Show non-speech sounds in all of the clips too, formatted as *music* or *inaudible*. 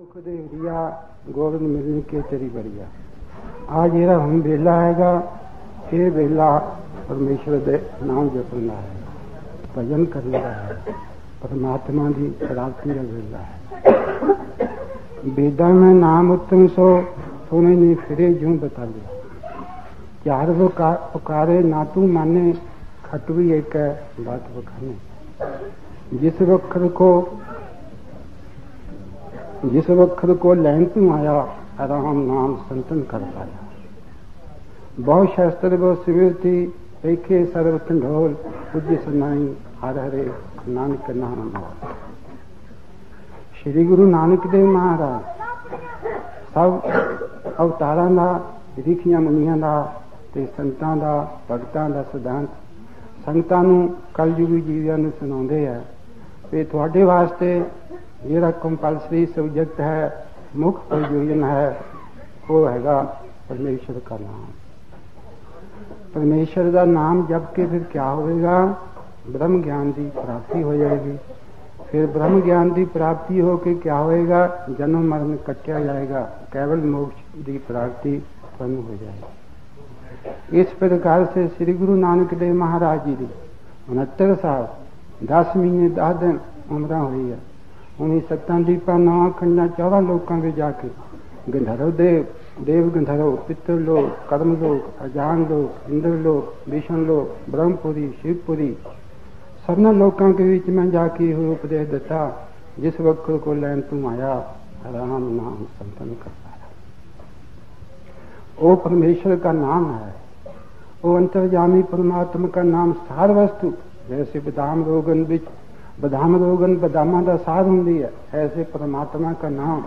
सुख देवरिया गोविंद मिलने के तेरी बढ़िया। आज ये हम बेला आएगा, फिर बेला परमेश्वर दे नाम जपना है। भजन करना है। परमात्मा की प्राप्ति का बेला है। वेदा में नाम उत्तम सो, सोने ने फिरे जू बता दिया चार वो पुकारे ना तू माने खटवी एक बात बखाने। जिस वक्र को जिस वक्त को लैन तू आया राम नाम संतन कर पाया बहुत शास्त्र वो स्मृति पेखे सर्व कंढोल पूज्य सुनाई हर हरे नानक नाम नाम ਸ੍ਰੀ ਗੁਰੂ ਨਾਨਕ ਦੇਵ ਮਹਾਰਾਜ ਸਭ ਅਵਤਾਰਾਂ ਦਾ ਰਿਖੀਆਂ ਮੁਨੀਆਂ ਦਾ ਤੇ ਸੰਤਾਂ ਦਾ ਭਗਤਾਂ ਦਾ ਸਿਧਾਂਤ ਸੰਗਤਾਂ ਨੂੰ ਕਲਯੁਗੀ ਜੀਵਿਆਂ ਨੂੰ ਸੁਣਾਉਂਦੇ ਆ ਤੇ ਤੁਹਾਡੇ ਵਾਸਤੇ ਜਿਹੜਾ ਕੰਪਲਸਰੀ ਸਬਜੈਕਟ ਹੈ, ਮੁੱਖ ਪ੍ਰਯੋਜਨ ਹੈ, ਉਹ ਹੈਗਾ ਪਰਮੇਸ਼ਰ ਦਾ ਨਾਮ। ਪਰਮੇਸ਼ਰ ਦਾ ਨਾਮ ਜਪ ਕੇ ਫਿਰ ਕੀ ਹੋਵੇਗਾ? ਬ੍ਰਹਮ ਗਿਆਨ ਦੀ ਪ੍ਰਾਪਤੀ ਹੋ ਜਾਏਗੀ। ਫਿਰ ਬ੍ਰਹਮ ਗਿਆਨ ਦੀ ਪ੍ਰਾਪਤੀ ਹੋ ਕੇ ਕੀ ਹੋਏਗਾ? ਜਨਮ ਮਰਨ ਕੱਟਿਆ ਜਾਏਗਾ। ਕੇਵਲ ਮੋਕਸ਼ ਦੀ ਪ੍ਰਾਪਤੀ ਤੁਹਾਨੂੰ ਹੋ ਜਾਏਗੀ। ਇਸ ਪ੍ਰਕਾਰ ਸੇ ਸ੍ਰੀ ਗੁਰੂ ਨਾਨਕ ਦੇਵ ਮਹਾਰਾਜ ਜੀ ਦੀ 69 ਸਾਲ 10 ਮਹੀਨੇ 10 ਦਿਨ ਉਮਰਾਂ ਹੋਈ ਹੈ। है उन्हें सत्तां दीपा नवा खंडा चौदह लोगों के जाके गंधर्व देव गंधर्व पितृ लोक कर्म लोक अजान लोक इंद्र लोक विष्णु लोक ब्रह्मपुरी शिवपुरी सबना लोगों के बीच में जाके उपदेश देता जिस वक्त को लैन तुम आया राम नाम संतन कर पाया वो परमेश्वर का नाम है वो अंतर्जामी परमात्मा का नाम सार वस्तु जैसे बदाम रोगन बिच ਬਦਾਮ ਰੋਗਨ ਬਦਾਮਾਂ ਦਾ ਸਾਧ ਹੁੰਦੀ ऐसे परमात्मा का नाम,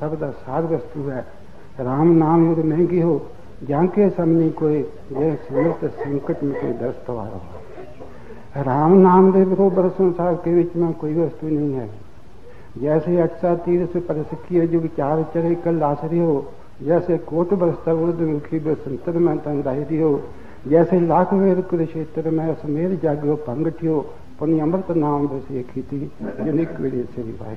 सब का साध वस्तु है। राम नाम ਨਾਮ ਯੁੱਧ ਮਹਿੰਗੀ ਹੋ ਜਾਂਕੇ ਸਮਨੀ ਕੋਈ ਜੇ ਸਮਿਤ ਸੰਕਟ ਮੇ ਕੋਈ ਦਸਤ हो। राम नाम दे बरोबर संसार के बीच में कोई वस्तु नहीं है। जैसे अच्छा तीर से परसकीय जो विचार चढ़े, कल आसरी हो। जैसे कोट बरसता उर्दमुखी बसंतर में तंदाहिरी हो। जैसे लाख वेर कुरुक्षेत्र में समेर जागो पंगठियो ਪੁਨੀ ਅੰਮ੍ਰਿਤ ਨਾਮ ਦੇ ਸੇਖੀ ਤੀ ਜਨਿਕ ਵਿਲੇ ਸੇਵਾਈ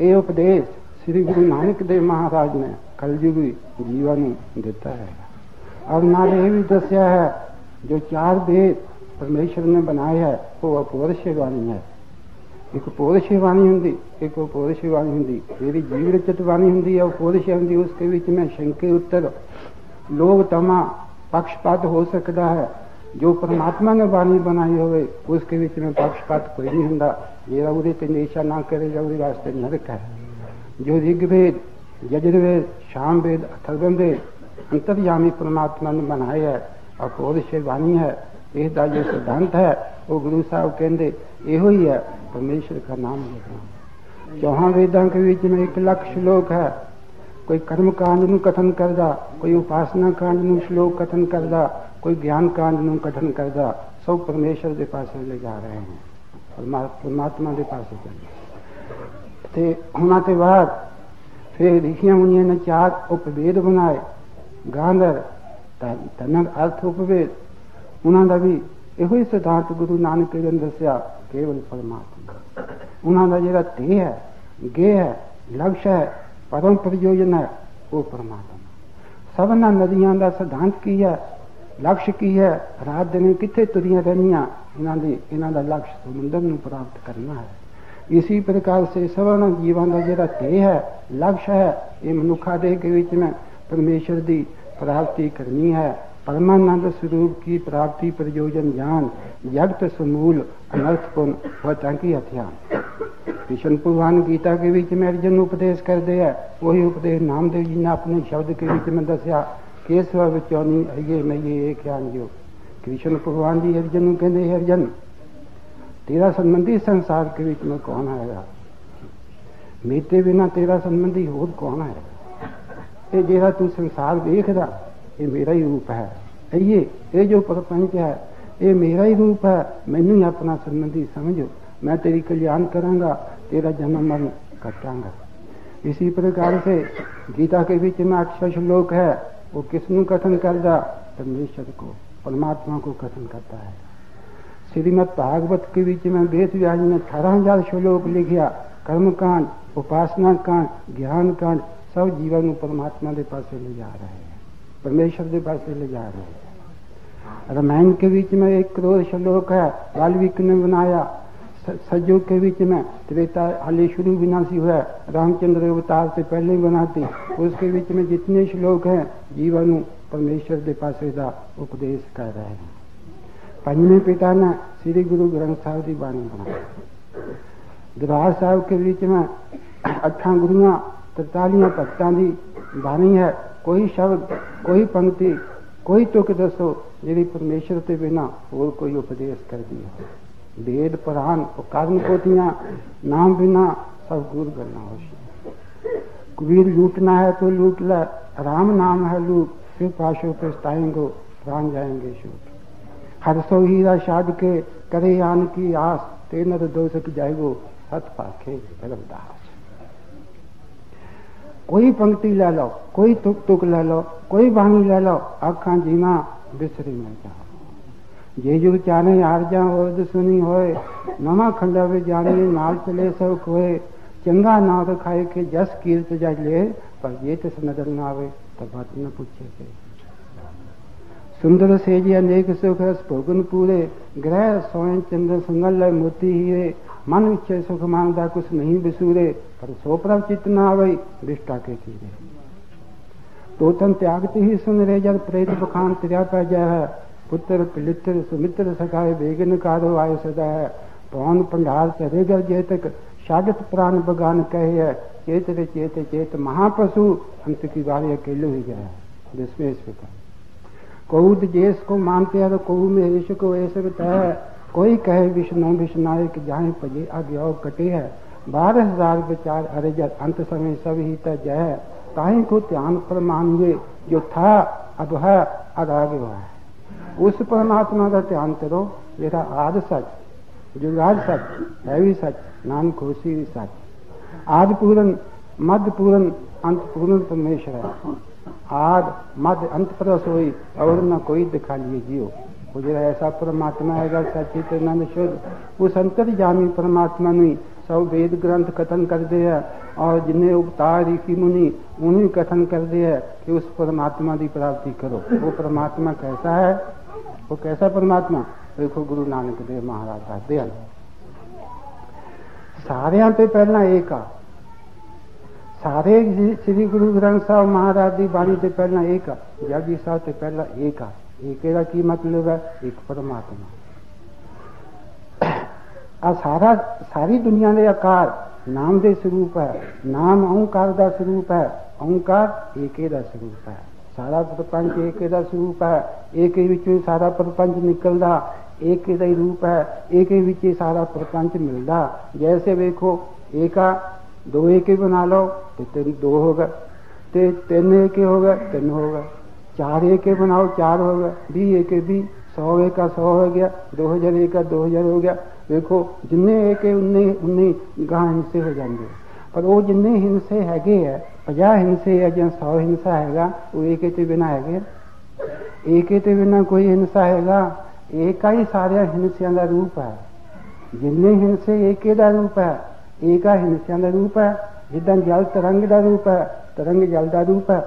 ਇਹ ਉਪਦੇਸ਼ ਸ੍ਰੀ ਗੁਰੂ ਨਾਨਕ ਦੇਵ ਮਹਾਰਾਜ ਨੇ ਕਲਯੁਗੀ ਜੀਵਾਂ ਨੂੰ ਦਿੱਤਾ ਹੈ। ਔਰ ਨਾਲ ਇਹ ਵੀ ਦੱਸਿਆ ਹੈ, ਜੋ ਚਾਰ ਦੇ ਪਰਮੇਸ਼ਰ ਨੇ ਬਣਾਇਆ ਹੈ, ਉਹ ਅਪੋਰਸ਼ ਬਾਣੀ ਹੈ। ਇੱਕ ਪੋਰਸ਼ ਬਾਣੀ ਹੁੰਦੀ, ਇੱਕ ਅਪੋਰਸ਼ ਬਾਣੀ ਹੁੰਦੀ। ਜਿਹੜੀ ਜੀਵ ਰਚਿਤ ਬਾਣੀ ਹੁੰਦੀ ਹੈ, ਉਹ ਪੋਰਸ਼ੇ ਹੁੰਦੀ, ਉਸ ਦੇ ਵਿੱਚ ਮੈਂ ਸ਼ੰਕੇ, ਉੱਤਰ, ਲੋਭ, ਤਮਾ, ਪਕਸ਼ਪਾਤ ਹੋ ਸਕਦਾ ਹੈ। ਜੋ ਪਰਮਾਤਮਾ ਨੇ ਬਾਣੀ ਬਣਾਈ ਹੋਵੇ, ਉਸ ਦੇ ਵਿੱਚ ਮੈਂ ਪਕਸ਼ਪਾਤ ਕੋਈ ਨਹੀਂ ਹੁੰਦਾ। ਜਿਹੜਾ ਉਹਦੇ ਤੇ ਨਿਸ਼ਾ ਨਾ ਕਰੇ ਜਾਂ ਉਹਦੇ ਵਾਸਤੇ ਨਰਕ ਹੈ। ਜੋ ਰਿਗਵੇਦ, ਯਜੁਰਵੇਦ, ਸ਼ਾਮਵੇਦ ਅਥਰਵਣ ਦੇ ਅੰਤਰਯਾਮੀ ਪਰਮਾਤਮਾ ਨੇ ਬਣਾਇਆ ਹੈ ਅਕੋਦ ਸ਼ੇਵਾਨੀ ਹੈ, ਇਹ ਦਾ ਜੋ ਸਿਧਾਂਤ ਹੈ, ਉਹ ਗੁਰੂ ਸਾਹਿਬ ਕਹਿੰਦੇ, ਇਹੋ ਹੀ ਹੈ, ਪਰਮੇਸ਼ਰ ਦਾ ਨਾਮ ਲੈਣਾ ਚੌਹਾਂ ਵੇਦਾਂ ਦੇ ਵਿੱਚ ਮੈਂ ਇੱਕ ਲੱਖ ਸ਼ਲੋਕ ਹੈ, ਕੋਈ ਕਰਮ ਕਾਂਡ ਨੂੰ ਕਥਨ ਕਰਦਾ, ਕੋਈ ਉਪਾਸਨਾ ਕਾਂਡ ਨੂੰ ਸ਼ਲੋਕ ਕਥਨ ਕਰਦਾ ਕੋਈ ਗਿਆਨ ਕਾਂਡ ਨੂੰ ਕਠਨ ਕਰਦਾ ਸਭ ਪਰਮੇਸ਼ਰ ਦੇ ਪਾਸੇ ਲੈ ਜਾ ਰਹੇ ਹਨ ਪਰਮਾਤਮਾ ਦੇ ਪਾਸੇ ਚੱਲੇ ਤੇ ਉਹਨਾਂ ਤੇ ਬਾਅਦ ਫਿਰ ਲਿਖੀਆਂ ਹੋਈਆਂ ਨੇ ਚਾਰ ਉਪਵੇਦ ਬਣਾਏ ਗਾਂਧਰ ਤਨਨ ਅਰਥ ਉਪਵੇਦ ਉਹਨਾਂ ਦਾ ਵੀ ਇਹੋ ਹੀ ਸਿਧਾਂਤ ਗੁਰੂ ਨਾਨਕ ਦੇਵ ਨੇ ਦੱਸਿਆ ਕੇਵਲ ਪਰਮਾਤਮਾ ਉਹਨਾਂ ਦਾ ਜਿਹੜਾ ਤੇ ਹੈ ਗੇ ਹੈ ਲਕਸ਼ ਹੈ ਪਰਮ ਪ੍ਰਯੋਜਨ ਹੈ ਉਹ ਪਰਮਾਤਮਾ ਸਭਨਾ ਨਦੀਆਂ ਦਾ ਸਿਧਾਂਤ ਕੀ ਹੈ ਲਕਸ਼ ਕੀ ਹੈ? ਰਾਤ ਦਿਨ ਕਿੱਥੇ ਤੁਰੀਆਂ ਰਹਿਣੀਆਂ ਇਹਨਾਂ ਦੀ, ਇਹਨਾਂ ਦਾ ਲਕਸ਼ ਸਮੁੰਦਰ ਨੂੰ ਪ੍ਰਾਪਤ ਕਰਨਾ ਹੈ। ਇਸੇ ਪ੍ਰਕਾਰ ਸੇ ਸਵਰਣ ਜੀਵਾਂ ਦਾ ਜਿਹੜਾ ਤੇ ਹੈ, ਲਕਸ਼ ਹੈ, ਇਹ ਮਨੁੱਖਾ ਦੇ ਕੇ ਵਿੱਚ ਮੈਂ ਪਰਮੇਸ਼ਰ ਦੀ ਪ੍ਰਾਪਤੀ ਕਰਨੀ ਹੈ। ਪਰਮਾਨੰਦ ਸਰੂਪ ਕੀ ਪ੍ਰਾਪਤੀ ਪ੍ਰਯੋਜਨ ਜਾਨ ਜਗਤ ਸਮੂਲ ਅਨਰਥ ਪੁਨ ਵਚਨ ਕੀ ਹਥਿਆਰ। ਕ੍ਰਿਸ਼ਨ ਭਗਵਾਨ ਗੀਤਾ ਦੇ ਵਿੱਚ ਮੈਂ ਅਰਜਨ ਨੂੰ ਉਪਦੇਸ਼ ਕਰਦੇ ਆ, ਉਹੀ ਉਪਦੇਸ਼ ਨਾਮਦੇਵ ਜੀ ਨੇ ਆਪਣੇ ਸ਼ਬਦ ਦੇ ਵਿੱਚ ਮੈਂ ਦੱਸਿਆ ਕੇਸਵ ਵਿੱਚੋਂ ਨਹੀਂ ਆਈਏ ਮਈਏ ਇਹ ਖਿਆਨ ਜੋ ਕ੍ਰਿਸ਼ਨ ਭਗਵਾਨ ਜੀ ਅਰਜਨ ਨੂੰ ਕਹਿੰਦੇ ਹੈ ਅਰਜਨ ਤੇਰਾ ਸੰਬੰਧੀ ਸੰਸਾਰ ਦੇ ਵਿੱਚ ਮੈਂ ਕੌਣ ਹੈਗਾ ਮੇਤੇ ਬਿਨਾ ਤੇਰਾ ਸੰਬੰਧੀ ਹੋਰ ਕੌਣ ਹੈ ਇਹ ਜਿਹੜਾ ਤੂੰ ਸੰਸਾਰ ਦੇਖਦਾ ਇਹ ਮੇਰਾ ਹੀ ਰੂਪ ਹੈ ਇਹ ਇਹ ਜੋ ਪਰਪੰਚ ਹੈ ਇਹ ਮੇਰਾ ਹੀ ਰੂਪ ਹੈ ਮੈਨੂੰ ਹੀ ਆਪਣਾ ਸੰਬੰਧੀ ਸਮਝੋ मैं तेरी कल्याण करूँगा तेरा जन्म मरण कटाऊँगा इसी प्रकार से गीता के बीच में अक्षर श्लोक है वो किसनु कथन करदा परमेश्वर को, परमात्मा को कथन करता है। श्रीमद भागवत के बीच में वेद व्यास ने अठारह हज़ार श्लोक लिखिया। कर्म कांड उपासना कांड, ज्ञान कांड, सब जीवन परमात्मा के पास ले जा रहे हैं। परमेश्वर के पास ले जा रहे हैं। रामायण के बीच में एक करोड़ श्लोक है, वाल्मीकि ने बनाया। सजयोग के बीच में त्रेता हाली शुरू विनाशी हुआ रामचंद्र अवतार से पहले ही बनाती उसके बीच में जितने श्लोक हैं जीवन परमेश्वर के पास उपदेश कर रहे हैं पंजवें पिता ने श्री गुरु ग्रंथ साहब की बाणी बनाई दरबार साहब के बीच में अठा गुरुआ तरतालिया भक्तों की बाणी है कोई शब्द कोई पंक्ति कोई तुक दसो जी परमेश्वर के बिना और कोई उपदेश कर दिया वेद पुराण कर्म पोतियाँ, नाम बिना सब गुरु करना हो कबीर लूटना है तो लूट ले, राम नाम है लूट, फिर पाशो पे स्थाएँगे प्राण जाएँगे शूट। हर सो हीरा शाद के करे आन की आस तेन दो सक जाएगो सत पाखे रविदास कोई पंक्ति ले लो, कोई तुक तुक ले लो, कोई बाणी ले लो, आखा जीना बिसरी में जाओ। जे जुग चाने हार जा और सुनी होए नवा खंडा वे जाने नाल चले सब खोए चंगा ना खाए के जस कीर्त जा ले पर ये तो नज़र ना आवे तो बात न पूछे के सुंदर से अनेक सुख रस भोगन पूरे ग्रह सोयन चंद्र संगल मोती हीरे मन इच्छे सुख मानदा कुछ नहीं बिसूरे पर सो प्रभ चित न आवे विष्टा के तीरे तो तन त्यागते ही सुन रे जब प्रेत बखान त्रिया पै जाए पुत्र पिलित्र सुमित्र सखाए बेगन कारो आय सदा। है पौन पंडार चरेगर जेतक शागत प्राण बगान कहे। है चेत रे चेत चेत महापशु अंत की बारी अकेले ही गया विस्मेश कौद जेस को मानते हैं तो कऊ में ईश को ऐसे बताया। है कोई कहे, विष्णु, विष्णायक जहाँ पजे अज्ञो कटे है। बारह हज़ार विचार अरेजर अंत समय सब ही जय ताही को ध्यान पर मानिए, जो था, अब है, अब आगे हुआ है। उस परमात्मा का ध्यान करो जेड़ा आद सच, जुगाड़ सच, है भी सच नाम खुशी भी सच। आद पूरन, मध्य पूरन, अंत पूरन परमेश्वर है। आद मध्य अंत पर सोई और न कोई दिखा लिए जियो। वो जरा ऐसा परमात्मा है, अगर सचिदानंद शुद्ध। उस अंतर जामी परमात्मा नहीं, सब वेद ग्रंथ कथन कर दे है, और जिन्हें उपतार ऋषि मुनि, उन्हें कथन कर दे है कि उस परमात्मा की प्राप्ति करो। वो परमात्मा कैसा है? वो कैसा परमात्मा देखो गुरु नानक देव महाराज दसते हैं सारिया ਤੇ ਪਹਿਲਾਂ ਏਕ ਆ ਸਾਰੇ ਸ੍ਰੀ ਗੁਰੂ ਗ੍ਰੰਥ ਸਾਹਿਬ ਮਹਾਰਾਜ ਦੀ ਬਾਣੀ ਤੇ ਪਹਿਲਾਂ ਏਕ ਆ ਜਪਜੀ ਸਾਹਿਬ ਤੇ ਪਹਿਲਾਂ ਏਕ ਆ ਏਕੇ ਦਾ ਕੀ ਮਤਲਬ ਹੈ ਇੱਕ ਪਰਮਾਤਮਾ ਆ ਸਾਰਾ ਸਾਰੀ ਦੁਨੀਆ ਦੇ ਆਕਾਰ ਨਾਮ ਦੇ ਸਰੂਪ ਹੈ ਨਾਮ ਓੰਕਾਰ ਦਾ ਸਰੂਪ ਹੈ ਓੰਕਾਰ ਏਕੇ ਦਾ ਸਰੂਪ ਹੈ ਸਾਰਾ ਪ੍ਰਪੰਚ ਏਕੇ ਦਾ ਸਰੂਪ ਹੈ। ਏਕੇ ਵਿੱਚੋਂ ਸਾਰਾ ਪ੍ਰਪੰਚ ਨਿਕਲਦਾ। ਏਕੇ ਦਾ ਹੀ ਰੂਪ ਹੈ। ਏਕੇ ਵਿੱਚ ਹੀ ਸਾਰਾ ਪ੍ਰਪੰਚ ਮਿਲਦਾ। ਜੈਸੇ ਵੇਖੋ, ਏਕਾ, ਦੋ ਏਕੇ ਬਣਾ ਲਓ ਤੇ ਤਿੰਨ ਦੋ ਹੋ ਗਏ। ਤੇ ਤਿੰਨ ਏਕੇ ਹੋ ਗਏ, ਤਿੰਨ ਹੋ ਗਏ। ਚਾਰ ਏਕੇ ਬਣਾਓ, ਚਾਰ ਹੋ ਗਏ। 20 ਏਕੇ 20 100 ਏਕਾ 100 ਹੋ ਗਿਆ। 2000 ਏਕਾ 2000 ਹੋ ਗਿਆ। ਵੇਖੋ, ਜਿੰਨੇ ਏਕੇ, ਉਨੇ ਉਨੇ ਗਾਂ ਹਿੱਸੇ ਹੋ ਜਾਂਦੇ। ਪਰ ਉਹ ਜਿੰਨੇ ਹਿੰਸੇ ਹੈਗੇ ਆ 50 ਹਿੰਸੇ ਆ ਜਾਂ ਸੌ ਹਿੰਸਾ ਹੈਗਾ, ਉਹ ਏਕੇ ਤੇ ਬਿਨਾ ਹੈਗੇ ਏਕੇ ਤੇ ਬਿਨਾ ਕੋਈ ਹਿੰਸਾ ਹੈਗਾ ਏਕਾ ਹੀ ਸਾਰਿਆਂ ਹਿੰਸਿਆਂ ਦਾ ਰੂਪ ਹੈ? ਜਿੰਨੇ ਹਿੰਸੇ ਏਕੇ ਦਾ ਰੂਪ ਹੈ ਏਕਾ ਹਿੰਸਿਆਂ ਦਾ ਰੂਪ ਹੈ? ਜਿੱਦਾਂ ਜਲ ਤਰੰਗ ਦਾ ਰੂਪ ਹੈ, ਤਰੰਗ ਜਲ ਦਾ ਰੂਪ ਹੈ।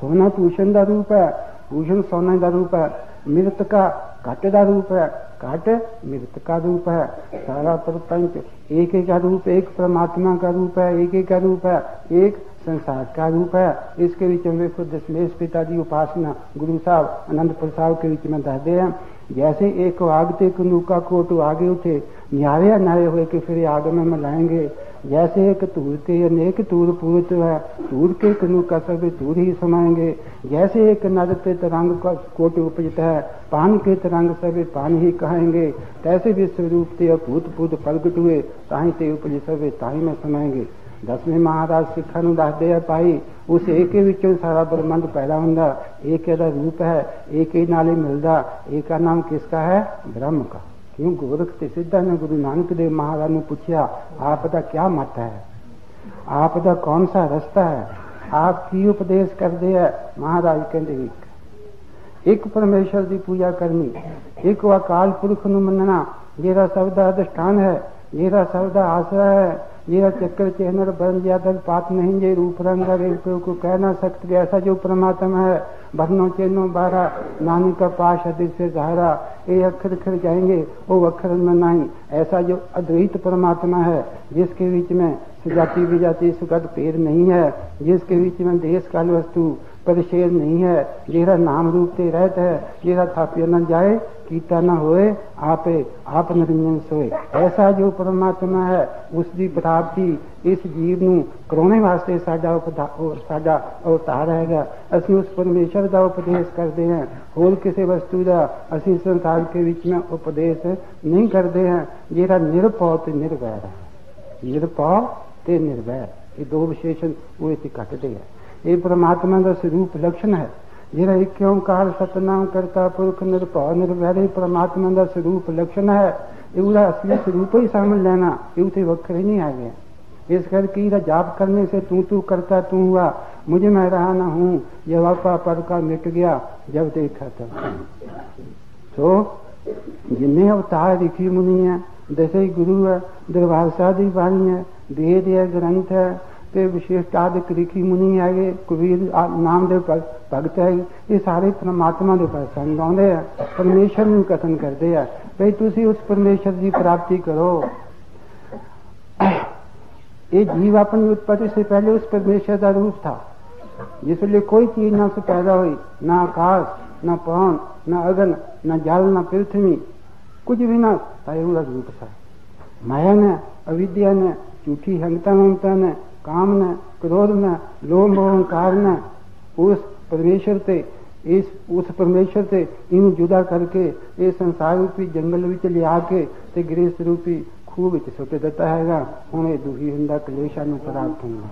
ਸੋਨਾ ਤੂਸ਼ਣ ਦਾ ਰੂਪ ਹੈ ਪੂਸ਼ਣ ਸੋਨਾ ਦਾ ਰੂਪ ਹੈ। ਮਿਰਤਕਾ ਘਟ ਦਾ ਰੂਪ ਹੈ घट मृत का रूप है, सारा प्रपंच एक एक का रूप, एक परमात्मा का रूप है, एक एक का रूप है, एक संसार का रूप है। इसके बीच में खुद दशमेश पिताजी उपासना गुरु साहब आनंद प्रसाद के बीच में दसते हैं। जैसे एक आगते कनूका कोट आगे उठे न्यारे नारे हुए कि फिर आग में मिलाएँगे। जैसे एक तूर के अनेक तूर पूत है तूर के कनु का सब तूर ही समाएंगे जैसे एक नद के तरंग का कोट उपजित है पान के तरंग सब पान ही कहेंगे तैसे भी स्वरूप ते भूत भूत प्रगट हुए ताही ते उपज सब ताही में समाएंगे ਦਸਵੇਂ ਮਹਾਰਾਜ ਸਿੱਖਾਂ ਨੂੰ ਦੱਸਦੇ ਆ ਭਾਈ ਉਸ ਏਕੇ ਵਿੱਚੋਂ ਸਾਰਾ ਬ੍ਰਹਮੰਡ ਪੈਦਾ ਹੁੰਦਾ ਏਕੇ ਦਾ ਰੂਪ ਹੈ ਏਕੇ ਨਾਲ ਹੀ ਮਿਲਦਾ ਏਕਾ ਨਾਮ ਕਿਸਕਾ ਹੈ ਬ੍ਰਹਮ का ਕਿਉਂ ਗੋਰਖ ਤੇ ਸਿੱਧਾ ਨੇ ਗੁਰੂ ਨਾਨਕ ਦੇਵ ਮਹਾਰਾਜ ਨੂੰ ਪੁੱਛਿਆ ਆਪ ਦਾ ਕੀ ਮਤ ਹੈ ਆਪ ਦਾ ਕੌਣ ਸਾ ਰਸਤਾ ਹੈ ਆਪ ਕੀ ਉਪਦੇਸ਼ ਕਰਦੇ ਹੈ ਮਹਾਰਾਜ ਕਹਿੰਦੇ ਇੱਕ ਇੱਕ ਪਰਮੇਸ਼ਰ ਦੀ ਪੂਜਾ ਕਰਨੀ ਇੱਕ ਅਕਾਲ ਪੁਰਖ ਨੂੰ ਮੰਨਣਾ ਜਿਹੜਾ ਸਭ ਦਾ ਅਧਿਸ਼ਠਾਨ ਹੈ ਜਿਹੜਾ ਸਭ ਦਾ ਆਸਰਾ ਹੈ यह चक्र चेहनर बरन जादर पात नहीं जे रूप रंग को कहना सकते ऐसा जो परमात्मा है। भरनो चेनो बारा नानी का पास अधिक से सहारा, ये अखर खिर जाएँगे, वो अखर में नहीं ऐसा जो अद्वैत परमात्मा है, जिसके बीच में सजाती विजाती सुगत पेड़ नहीं है, जिसके बीच में देश काल वस्तु परिशेर नहीं है जेरा नाम रूप से रहत है जेरा थापिया न जाए कीता न होए आपे आप ਨਿਰੰਜਨ ਸੋਏ ਐਸਾ ਜੋ ਪਰਮਾਤਮਾ ਹੈ ਉਸ ਦੀ ਪ੍ਰਾਪਤੀ ਇਸ ਜੀਵ ਨੂੰ ਕਰਾਉਣੇ ਵਾਸਤੇ ਸਾਡਾ ਸਾਡਾ ਅਵਤਾਰ ਹੈਗਾ ਅਸੀਂ ਉਸ ਪਰਮੇਸ਼ਰ ਦਾ ਉਪਦੇਸ਼ ਕਰਦੇ ਹਾਂ ਹੋਰ ਕਿਸੇ ਵਸਤੂ ਦਾ ਅਸੀਂ ਸੰਸਾਰ ਦੇ ਵਿੱਚ ਮੈਂ ਉਪਦੇਸ਼ ਨਹੀਂ ਕਰਦੇ ਹਾਂ ਜਿਹੜਾ ਨਿਰਭਉ ਤੇ ਨਿਰਵੈਰ ਹੈ ਨਿਰਭਉ ਤੇ ਨਿਰਵੈਰ ਇਹ ਦੋ ਵਿਸ਼ੇਸ਼ਣ ਉਹ ਇੱਥੇ ਘਟਦੇ ਆ ये परमात्मा का स्वरूप लक्षण है। यह एक ओंकार सतनाम करता पुरुख निरभा निर्भर परमात्मा का स्वरूप लक्षण है। इवरा असली स्वरूप ही समझ लेना इव तो वक्र नहीं आ गया इस करके इरा जाप करने से तू तू करता तू हुआ, मुझे मैं रहा ना हूँ, यह वापा पर का मिट गया, जब देखा तब। तो जिन्हें अवतार ऋषि मुनि है दस गुरु है, दरबार साधी वाणी है वेद है ग्रंथ है ਤੇ ਵਿਸ਼ੇਸ਼ਤਾਦਿਕ ਰਿਖੀ ਮੁਨੀ ਹੈਗੇ ਕਬੀਰ ਨਾਮ ਦੇ ਭਗਤ ਹੈ ਇਹ ਸਾਰੇ ਪ੍ਰਮਾਤਮਾ ਦੇ ਪਾਸ ਸੰਗ ਆਉਂਦੇ ਆ ਪਰਮੇਸ਼ਰ ਨੂੰ ਕਥਨ ਕਰਦੇ ਆ ਭਈ ਤੁਸੀਂ ਉਸ ਪਰਮੇਸ਼ਰ ਦੀ ਪ੍ਰਾਪਤੀ ਕਰੋ ये जीव अपनी उत्पत्ति से पहले उस परमेश्वर का रूप था जिसलिए कोई चीज ना से पैदा हुई ना आकाश न पवन न अगन न जल न पृथ्वी कुछ भी ना था रूप था माया ने अविद्या ने झूठी हंगता ममता ने काम ने क्रोध ने लोभ अहंकार ने उस परमेश्वर से इस उस परमेश्वर से इन जुदा करके ये संसार रूपी जंगल विच लिया के ते गृहस्थ रूपी ਖੂਹ ਵਿੱਚ ਸੁੱਟ ਦਿੱਤਾ ਹੈਗਾ ਹੁਣ ਇਹ ਦੁਖੀ ਹੁੰਦਾ ਕਲੇਸ਼ਾਂ ਨੂੰ ਪ੍ਰਾਪਤ ਹੁੰਦਾ